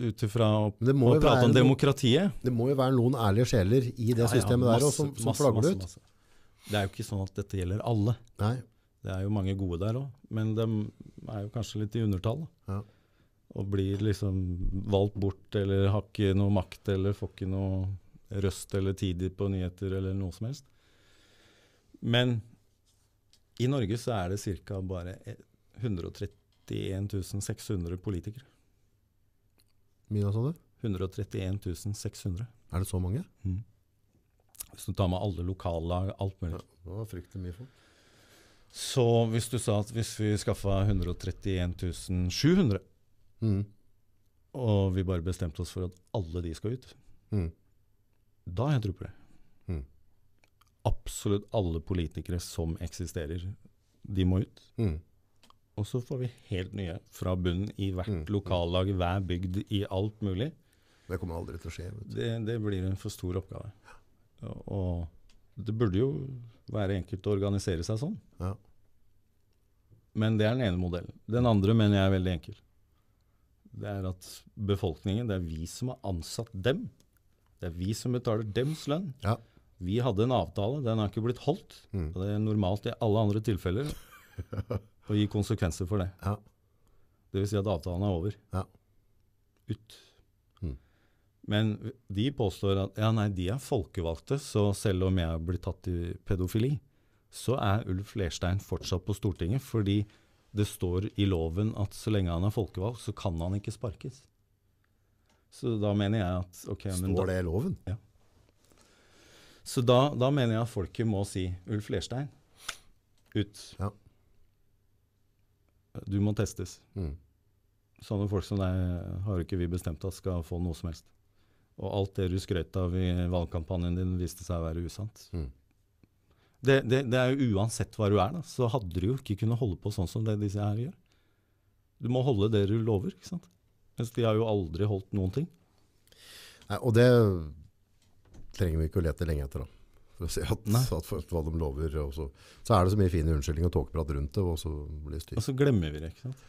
ut ifra å, å prate om
noen,
demokratiet
det må jo være noen ærlige sjeler i det
Ja, ja,
systemet der
masse,
også, som, som
masse,
flagger det ut.
masse. Det er jo ikke sånn at dette gjelder alle.
Nei.
Det er jo mange gode der òg, men de er jo kanskje litt i undertall.
Ja.
Og blir liksom valgt bort, eller har ikke noe makt, eller får ikke noe røst eller tid på nyheter, eller noe som helst. Men i Norge så er det ca. bare 131 600 politikere.
Mye sa du?
131 600.
Er det så mange?
Hvis du tar med alle lokallag, alt mulig.
Ja, det var fryktelig mye folk.
Så hvis du sa at hvis vi skaffa 131 700,
Mm.
og vi bare bestemte oss for at alle de skal ut,
Mm.
da har jeg tro på det.
Mm.
Absolutt alle politikere som eksisterer, de må ut.
Mm.
Og så får vi helt nye fra bunnen i hvert
Mm.
lokallag, hver bygd, i alt mulig.
Det kommer aldri til å skje. Vet du.
Det, det blir en for stor oppgave. Og det burde jo være enkelt å organisere seg sånn.
Ja.
Men det er den ene modellen. Den andre mener jeg er veldig enkel. Det er at befolkningen, det er vi som har ansatt dem. Det er vi som betaler dems lønn.
Ja.
Vi hadde en avtale, den har ikke blitt holdt.
Mm.
Og det er normalt i alle andre tilfeller å gi konsekvenser for det.
Ja.
Det vil si at avtalen er over.
Ja.
Ut.
Mm.
Men de påstår at ja, nei, de er folkevalgte, så selv om jeg blitt tatt i pedofili, så er Ulf Lerstein fortsatt på Stortinget, fordi det står i loven at så lenge han er folkevalgt, så kan han ikke sparkes. Så da mener jeg at ok, men da,
Står det i loven? Ja.
Så da, da mener jeg at folket må si Ulf Lerstein, ut.
Ja.
Du må testes.
Mm.
Sånne folk som deg har ikke vi bestemt at skal få noe som helst. Og alt det du skrøt av i valgkampanjen din, viste seg å være usant.
Mm.
Det, det, det er jo uansett hva du er, da, så hadde du jo ikke kunnet holde på sånn som det disse her gjør. Du må holde det du lover. ikke sant? Mens de har jo aldri holdt noen ting.
Nei, og det trenger vi ikke å lete lenge etter. da. For å se at, at, at hva de lover. Og så, så er det så mye fin unnskyldning og tåkeprat rundt det, og så blir det styr.
Og så glemmer vi det. ikke sant?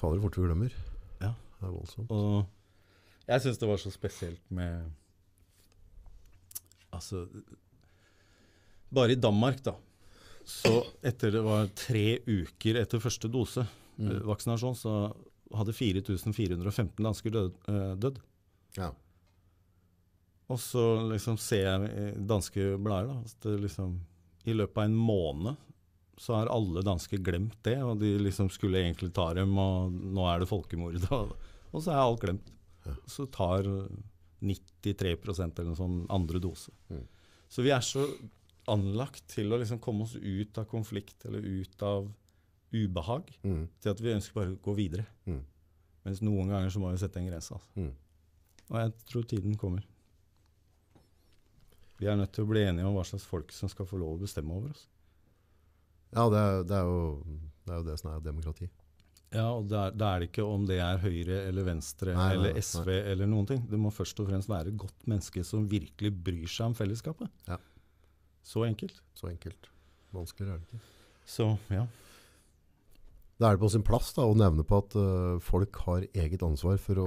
Fader, hvor fort vi glemmer.
Ja.
Det er voldsomt.
Og jeg syns det var så spesielt med Altså Bare i Danmark, da. Så etter det var tre uker etter første dose
Mm.
eh, vaksinasjon, så hadde 4415 dansker død. eh, dødd.
Ja.
Og så liksom ser jeg danske blader da, at det liksom, i løpet av en måned så har alle dansker glemt det, og de liksom skulle egentlig ta dem, og nå er det folkemord. Og, og så er alt glemt.
Ja.
Så tar 93% eller noe sånn andre dose.
Mm.
Så vi er så anlagt til å liksom komme oss ut av konflikt eller ut av ubehag,
Mm.
til at vi ønsker bare å gå videre.
Mm.
Mens noen ganger så må vi sette en grense. Altså.
Mm.
Og jeg tror tiden kommer. Vi er nødt til å bli enige om hva slags folk som skal få lov å bestemme over oss.
Ja, det er, det, er jo, det er jo det som er demokrati.
Ja, og da er, er det ikke om det er Høyre eller Venstre
Nei, nei,
eller
nei.
SV eller noen ting. Det må først og fremst være et godt menneske som virkelig bryr seg om fellesskapet.
Ja.
Så enkelt.
Så enkelt. Vanskeligere er det ikke.
Så ja.
Da er det på sin plass da, å nevne på at uh, folk har eget ansvar for å,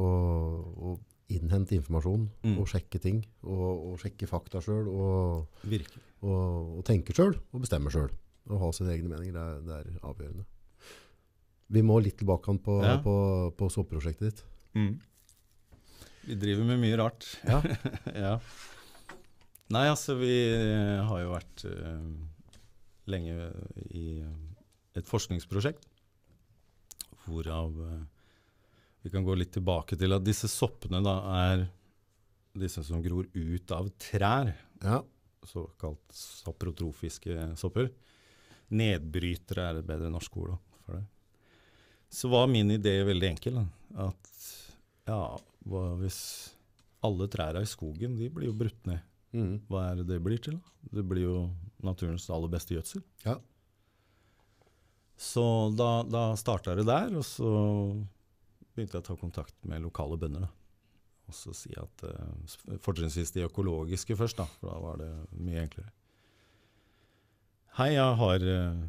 å innhente informasjon
Mm.
og sjekke ting. Og, og sjekke fakta sjøl, og, og, og tenke sjøl, og bestemme sjøl. Å ha sine egne meninger. Det er, det er avgjørende. Vi må litt tilbake på,
Ja.
på, på soppprosjektet ditt.
Vi driver med mye rart.
Ja.
ja. Nei, altså, vi eh, har jo vært uh, lenge i et forskningsprosjekt, hvorav uh, vi kan gå litt tilbake til at disse soppene da er disse som gror ut av trær,
Ja.
såkalt saprotrofiske sopper. Nedbrytere er et bedre norsk ord for det. Så var min idé veldig enkel. Da. At ja, hva hvis alle trærne i skogen de blir jo brutt ned?
Mm.
Hva er det det blir til? Det blir jo naturens aller beste gjødsel.
Ja.
Så da, da starta det der, og så begynte jeg å ta kontakt med lokale bønder. da. Og så si at uh, Fortrinnsvis de økologiske først, da, for da var det mye enklere. Hei, jeg har, uh,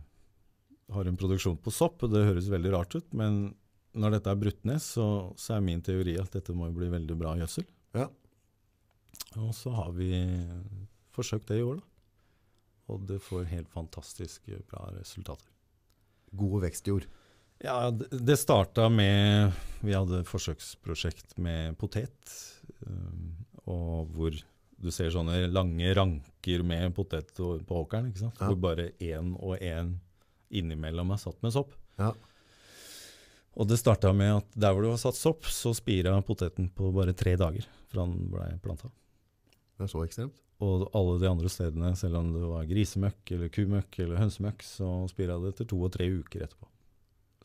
har en produksjon på sopp, og det høres veldig rart ut, men når dette er brutt ned, så, så er min teori at dette må jo bli veldig bra gjødsel.
Ja.
Og så har vi forsøkt det i år, da. Og det får helt fantastisk bra resultater.
Gode vekstjord.
Ja, det, det starta med Vi hadde forsøksprosjekt med potet. um, og hvor du ser sånne lange ranker med potet på åkeren. ikke sant?
Ja.
Hvor bare én og én innimellom er satt med sopp.
Ja.
Og det starta med at der hvor du har satt sopp, så spira poteten på bare tre dager fra den blei planta.
Det er så ekstremt.
Og alle de andre stedene, selv om det var grisemøkk eller kumøkk eller hønsemøkk, så spira det etter to og tre uker etterpå.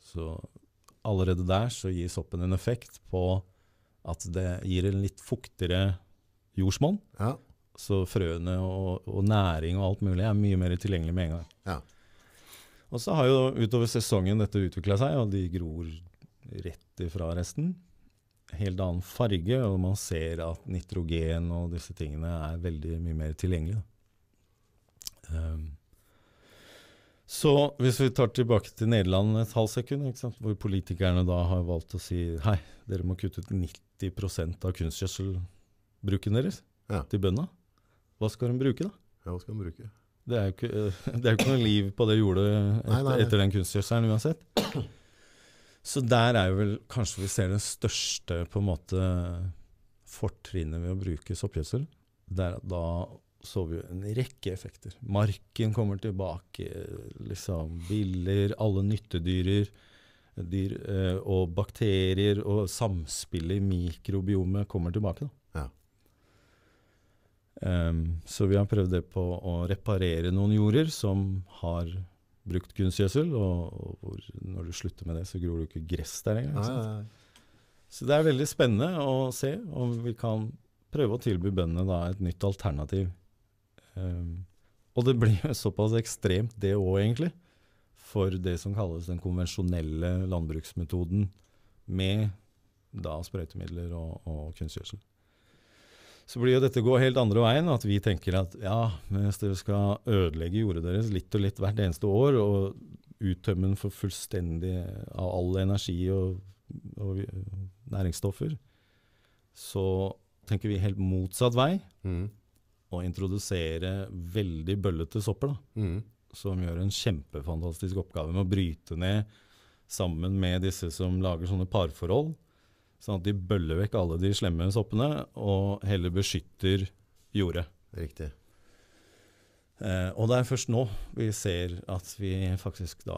Så allerede der så gir soppen en effekt på at det gir en litt fuktigere jordsmonn.
Ja.
Så frøene og, og næring og alt mulig er mye mer tilgjengelig med en gang.
Ja.
Og så har jo utover sesongen dette utvikla seg, og de gror rett ifra resten. Helt annen farge, og man ser at nitrogen og disse tingene er veldig mye mer tilgjengelig. Um, så hvis vi tar tilbake til Nederland et halvt sekund, hvor politikerne da har valgt å si hei, dere må kutte ut 90% av kunstgjødselbruken deres
Ja.
til bøndene. Hva skal de bruke, da?
ja, hva skal de bruke?
Det er jo ikke, det er jo ikke noe liv på det jordet etter,
Nei, nei, nei.
etter den kunstgjødselen uansett. Så der er jo vel kanskje vi ser det største på en måte fortrinnet ved å bruke soppgjødsel. Da så vi jo en rekke effekter. Marken kommer tilbake, liksom biller, alle nyttedyrer dyr, eh, og bakterier og samspillet i mikrobiomet kommer tilbake.
Ja.
Um, så vi har prøvd det på å reparere noen jorder som har brukt kunstgjødsel, og, og når du slutter med det, så gror det jo ikke gress der engang. Så det er veldig spennende å se om vi kan prøve å tilby bøndene da et nytt alternativ. Um, og det blir jo såpass ekstremt det òg, egentlig. for det som kalles den konvensjonelle landbruksmetoden med da sprøytemidler og, og kunstgjødsel. Så blir jo dette gå helt andre veien, at vi tenker at ja, hvis dere skal ødelegge jordet deres litt og litt hvert eneste år, og uttømme den for fullstendig av all energi og, og næringsstoffer, så tenker vi helt motsatt vei.
Mm.
Å introdusere veldig bøllete sopper, da,
Mm.
som gjør en kjempefantastisk oppgave med å bryte ned sammen med disse som lager sånne parforhold. Sånn at de bøller vekk alle de slemme soppene, og heller beskytter jordet.
Riktig.
Eh, og det er først nå vi ser at vi faktisk da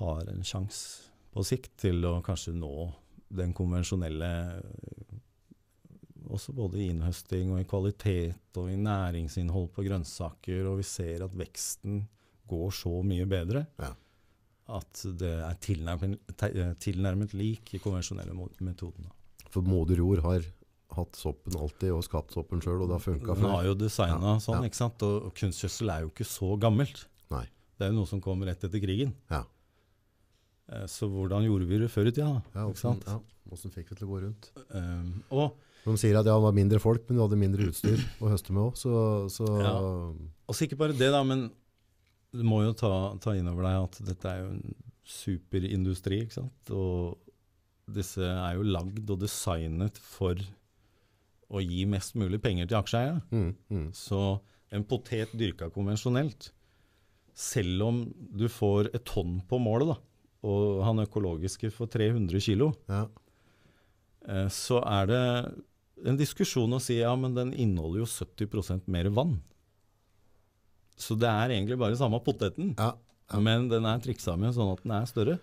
har en sjanse på sikt til å kanskje nå den konvensjonelle eh, også både i innhøsting og i kvalitet og i næringsinnhold på grønnsaker, og vi ser at veksten går så mye bedre
Ja.
at det er tilnærmet, tilnærmet lik i konvensjonelle mo- metoden. da.
For moder jord har hatt soppen alltid og skapt soppen sjøl, og det har funka
Den har jo designa
Ja,
sånn,
ja.
ikke sant? Og kunstgjødsel er jo ikke så gammelt.
Nei.
Det er jo noe som kom rett etter krigen.
Ja.
Eh, Så hvordan gjorde vi det før i tida? da?
Ja? Åssen ja, hvordan fikk vi til å gå rundt?
Um, og,
De sier at ja, det var mindre folk, men du hadde mindre utstyr å høste med òg, så, så
og så ikke bare det, da, men du må jo ta, ta inn over deg at dette er jo en superindustri. ikke sant? Og disse er jo lagd og designet for å gi mest mulig penger til aksjeeierne.
mm, mm.
Så en potet dyrka konvensjonelt, selv om du får et tonn på målet, da, og han økologiske får 300 kilo,
Ja.
eh, så er det en diskusjon å si ja, men den inneholder jo 70% mer vann. Så det er egentlig bare samme poteten,
Ja, ja.
men den er triksa med sånn at den er større.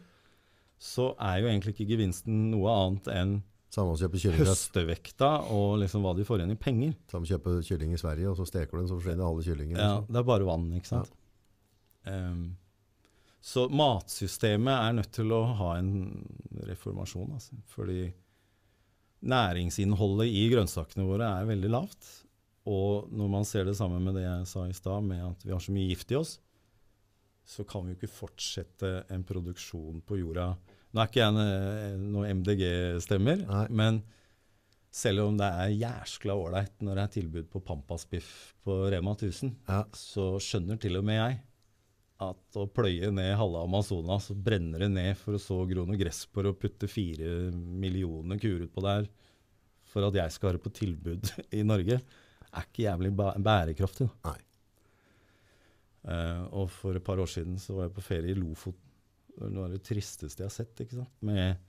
Så er jo egentlig ikke gevinsten noe annet enn høstevekta og liksom hva de får igjen i penger.
Samme kjøpe kylling i Sverige, og så steker du den, så forsvinner alle kyllingene.
Ja,
liksom.
det er bare vann, ikke sant. Ehm, så matsystemet er nødt til å ha en reformasjon, altså. Fordi næringsinnholdet i grønnsakene våre er veldig lavt. Og når man ser det samme med det jeg sa i stad, med at vi har så mye gift i oss, så kan vi jo ikke fortsette en produksjon på jorda. Nå er ikke jeg noe noen MDG-stemmer, men selv om det er jæskla ålreit når det er tilbud på Pampas-biff på Rema 1000,
Ja.
så skjønner til og med jeg at å pløye ned halve Amazonas og brenne det ned for å så gro noe gress på det og putte fire millioner kuer utpå der for at jeg skal ha det på tilbud i Norge, er ikke jævlig bærekraftig.
Nei.
Eh, og for et par år siden så var jeg på ferie i Lofoten. Noe av det tristeste jeg har sett. ikke sant? Med,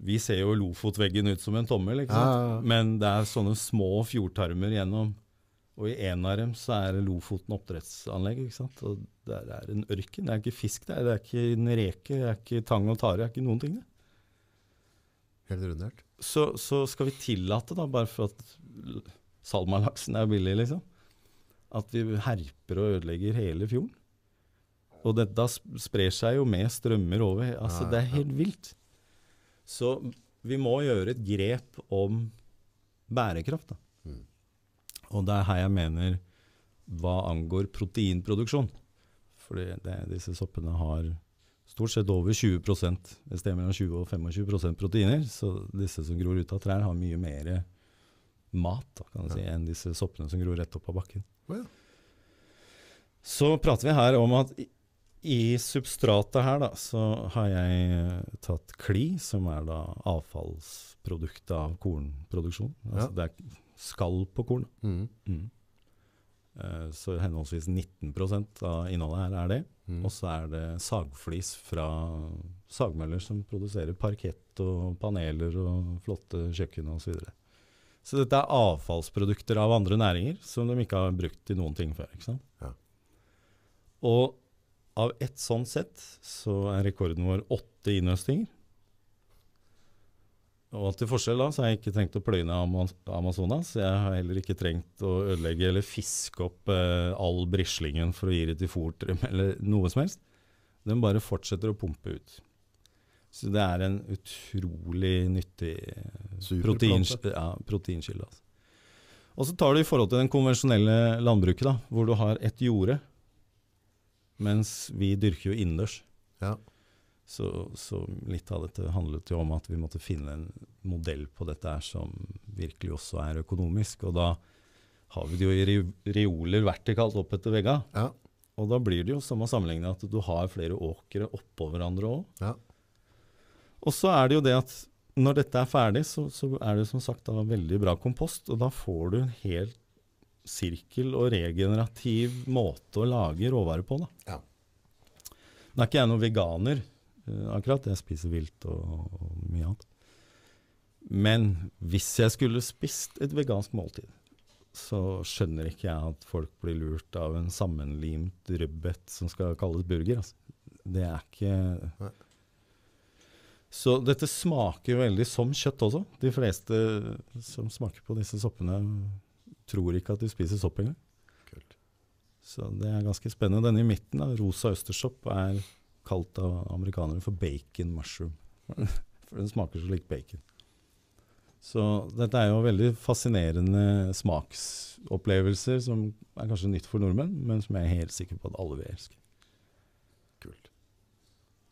vi ser jo Lofotveggen ut som en tommel, ikke sant?
Ja, ja,
men det er sånne små fjordtarmer gjennom. Og i en av dem så er Lofoten oppdrettsanlegg. ikke sant? Og der er en ørken. Det er ikke fisk der, det er ikke en reke, det er ikke tang og tare, det er ikke noen ting. det.
Helt rundert.
Så, så skal vi tillate, da, bare for at salmalaksen er billig, liksom, at vi herper og ødelegger hele fjorden. Og dette sp- sprer seg jo med strømmer over. altså Det er helt vilt. Så vi må gjøre et grep om bærekraft. da.
Mm.
Og det er her jeg mener hva angår proteinproduksjon. Fordi det, disse soppene har stort sett over 20 et sted mellom 20 og 25% proteiner. Så disse som gror ut av trær, har mye mer mat da, si, enn disse soppene som gror rett opp av bakken.
Ja.
Så prater vi her om at i, i substratet her da, så har jeg eh, tatt kli, som er da avfallsproduktet av kornproduksjon. Altså
Ja.
det er skall på korn.
Mm.
Mm. Eh, Så henholdsvis 19% av innholdet her er det.
Mm.
Og så er det sagflis fra sagmøller som produserer parkett og paneler og flotte kjøkken osv. Så, dette er avfallsprodukter av andre næringer som de ikke har brukt til noen ting før. ikke sant?
Ja.
Og av ett sånt sett så er rekorden vår åtte innhøstinger. Og til forskjell da, så har jeg ikke trengt å pløye ned Amazonas. Jeg har heller ikke trengt å ødelegge eller fiske opp eh, all brislingen for å gi det til fôrtrem eller noe som helst. Den bare fortsetter å pumpe ut. Så det er en utrolig nyttig eh, protein, ja, proteinkilde. Altså. Og så tar du i forhold til den konvensjonelle landbruket, da, hvor du har et jorde Mens vi dyrker jo innendørs.
Ja.
Så, så litt av dette handlet jo om at vi måtte finne en modell på dette her som virkelig også er økonomisk. Og da har vi det jo i reoler vertikalt opp etter vegga.
Ja.
Og da blir det jo som å sammenligne at du har flere åkre oppå hverandre òg.
Ja.
Og så er det jo det at når dette er ferdig, så, så er det som sagt da veldig bra kompost. Og da får du en helt sirkel og regenerativ måte å lage råvarer på. da.
Ja.
Nå er ikke jeg noen veganer, eh, akkurat. Jeg spiser vilt og, og mye annet. Men hvis jeg skulle spist et vegansk måltid, så skjønner ikke jeg at folk blir lurt av en sammenlimt rødbet som skal kalles burger. Altså. Det er ikke. Så dette smaker veldig som kjøtt også. De fleste som smaker på disse soppene, tror ikke at de spiser sopp engang.
Kult.
Så det er ganske spennende. Denne i midten, da, rosa østersopp, er kalt av amerikanere for bacon mushroom. For den smaker så lik bacon. Så dette er jo veldig fascinerende smaksopplevelser som er kanskje nytt for nordmenn, men som jeg er helt sikker på at alle vil elske.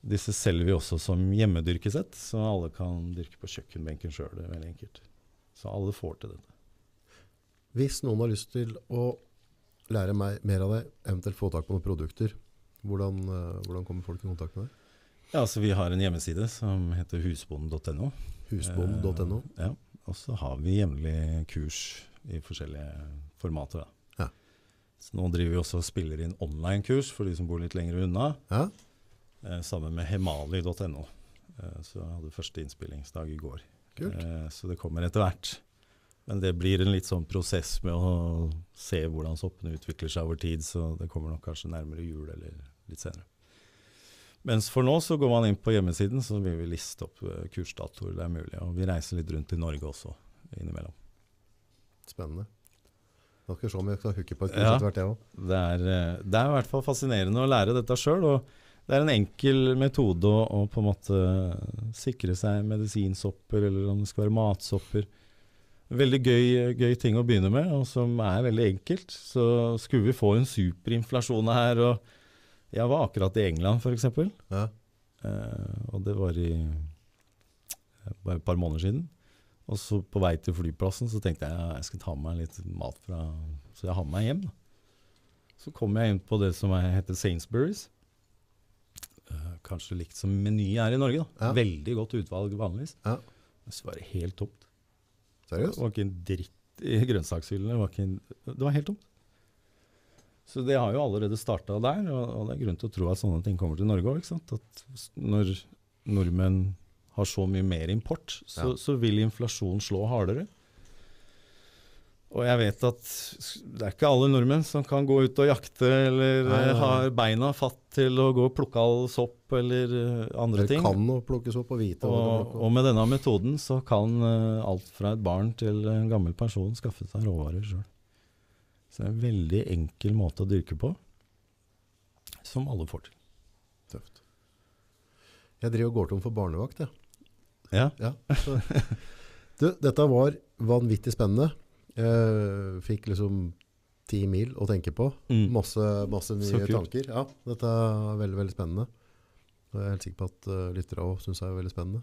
Disse selger vi også som hjemmedyrkesett, så alle kan dyrke på kjøkkenbenken sjøl. Det veldig enkelt. Så alle får til dette.
Hvis noen har lyst til å lære meg mer av deg, eventuelt få tak på noen produkter, hvordan, eh, hvordan kommer folk i kontakt med deg?
Ja, altså Vi har en hjemmeside som heter husbonden.no.
Husbonden.no.
Eh, ja, og så har vi jevnlig kurs i forskjellige formater. Da.
Ja.
Så nå driver vi også og spiller inn online-kurs for de som bor litt lenger unna,
Ja,
sammen med hemali.no. Eh, så jeg hadde første innspillingsdag i går.
kult.
Eh, så det kommer etter hvert. Men det blir en litt sånn prosess med å se hvordan soppene utvikler seg over tid, så det kommer nok kanskje nærmere jul eller litt senere. Mens for nå så går man inn på hjemmesiden, så vil vi liste opp eh, kursdatoer det er mulig. Og vi reiser litt rundt i Norge også innimellom.
Spennende. Da skal se om jeg skal hooke på et kurs
Ja.
etter hvert, jeg òg.
Det er, eh, det er i hvert fall fascinerende å lære dette sjøl. Og det er en enkel metode å, å på en måte sikre seg medisinsopper, eller om det skal være matsopper. Veldig gøy, gøy ting å begynne med, og som er veldig enkelt. Så skulle vi få en superinflasjon her, og jeg var akkurat i England f.eks.,
Ja.
eh, og det var i eh, bare et par måneder siden. Og så på vei til flyplassen så tenkte jeg ja, jeg skal ta med meg litt mat fra Så jeg har med meg hjem. da. Så kom jeg inn på det som er, heter Sainsbury's. Eh, kanskje likt som Meny er i Norge. da.
Ja.
Veldig godt utvalg vanligvis.
Ja.
Men så var det helt tomt.
Seriøst?
Det var ikke en dritt i grønnsakshyllene. Det var, en, det var helt tomt. Så det har jo allerede starta der, og, og det er grunn til å tro at sånne ting kommer til Norge òg. At når nordmenn har så mye mer import, så,
Ja.
så vil inflasjon slå hardere. Og jeg vet at det er ikke alle nordmenn som kan gå ut og jakte, eller
Nei, nei,
eh, har beina fatt til å gå og plukke all sopp eller eh, andre
Eller
ting.
kan å plukke sopp og vite
Og, og med denne metoden så kan uh, alt fra et barn til en gammel person skaffe seg råvarer sjøl. Så det er en veldig enkel måte å dyrke på, som alle får til.
Tøft. Jeg driver og går tom for barnevakt, jeg.
Ja,
Ja. Så. Du, dette var vanvittig spennende. Jeg fikk liksom ti mil å tenke på.
mm.
Masse, masse nye tanker. Ja, dette er veldig, veldig spennende. Jeg er helt sikker på at uh, lyttere også synes det er veldig spennende.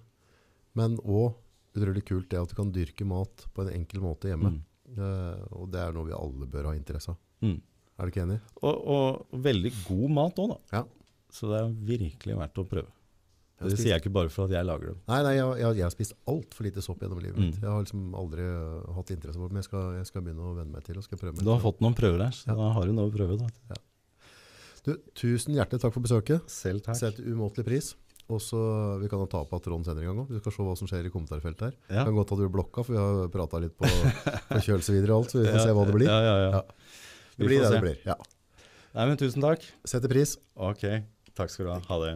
Men også utrolig kult det at du kan dyrke mat på en enkel måte hjemme.
Mm.
Uh, og det er noe vi alle bør ha interesse av.
Mm.
Er du ikke enig?
Og, og veldig god mat òg, da.
Ja.
Så det er virkelig verdt å prøve. Det
spist-
sier jeg ikke bare for at jeg lager dem.
Nei, nei, jeg, jeg, jeg har spist altfor lite sopp gjennom livet mitt.
Mm.
Jeg har liksom aldri uh, hatt interesse for det, men jeg skal, jeg skal begynne å venne meg til og skal prøve meg
Du har fått noen prøver her, så
Ja.
da har du noe å prøve. Da.
Du, tusen hjertelig takk for besøket.
Selv
takk. Sett umåtelig pris. Og så Vi kan ta opp at Trond sender en gang òg. Vi skal se hva som skjer i kommentarfeltet her.
Ja.
Kan godt at du er blokka, for vi har prata litt på forkjølelse videre og alt, så vi får se hva det blir.
Ja, ja, ja.
Ja. Det blir det
se.
det blir. Ja.
Nei, men tusen takk.
Setter pris.
Ok, takk skal du ha. Ha det.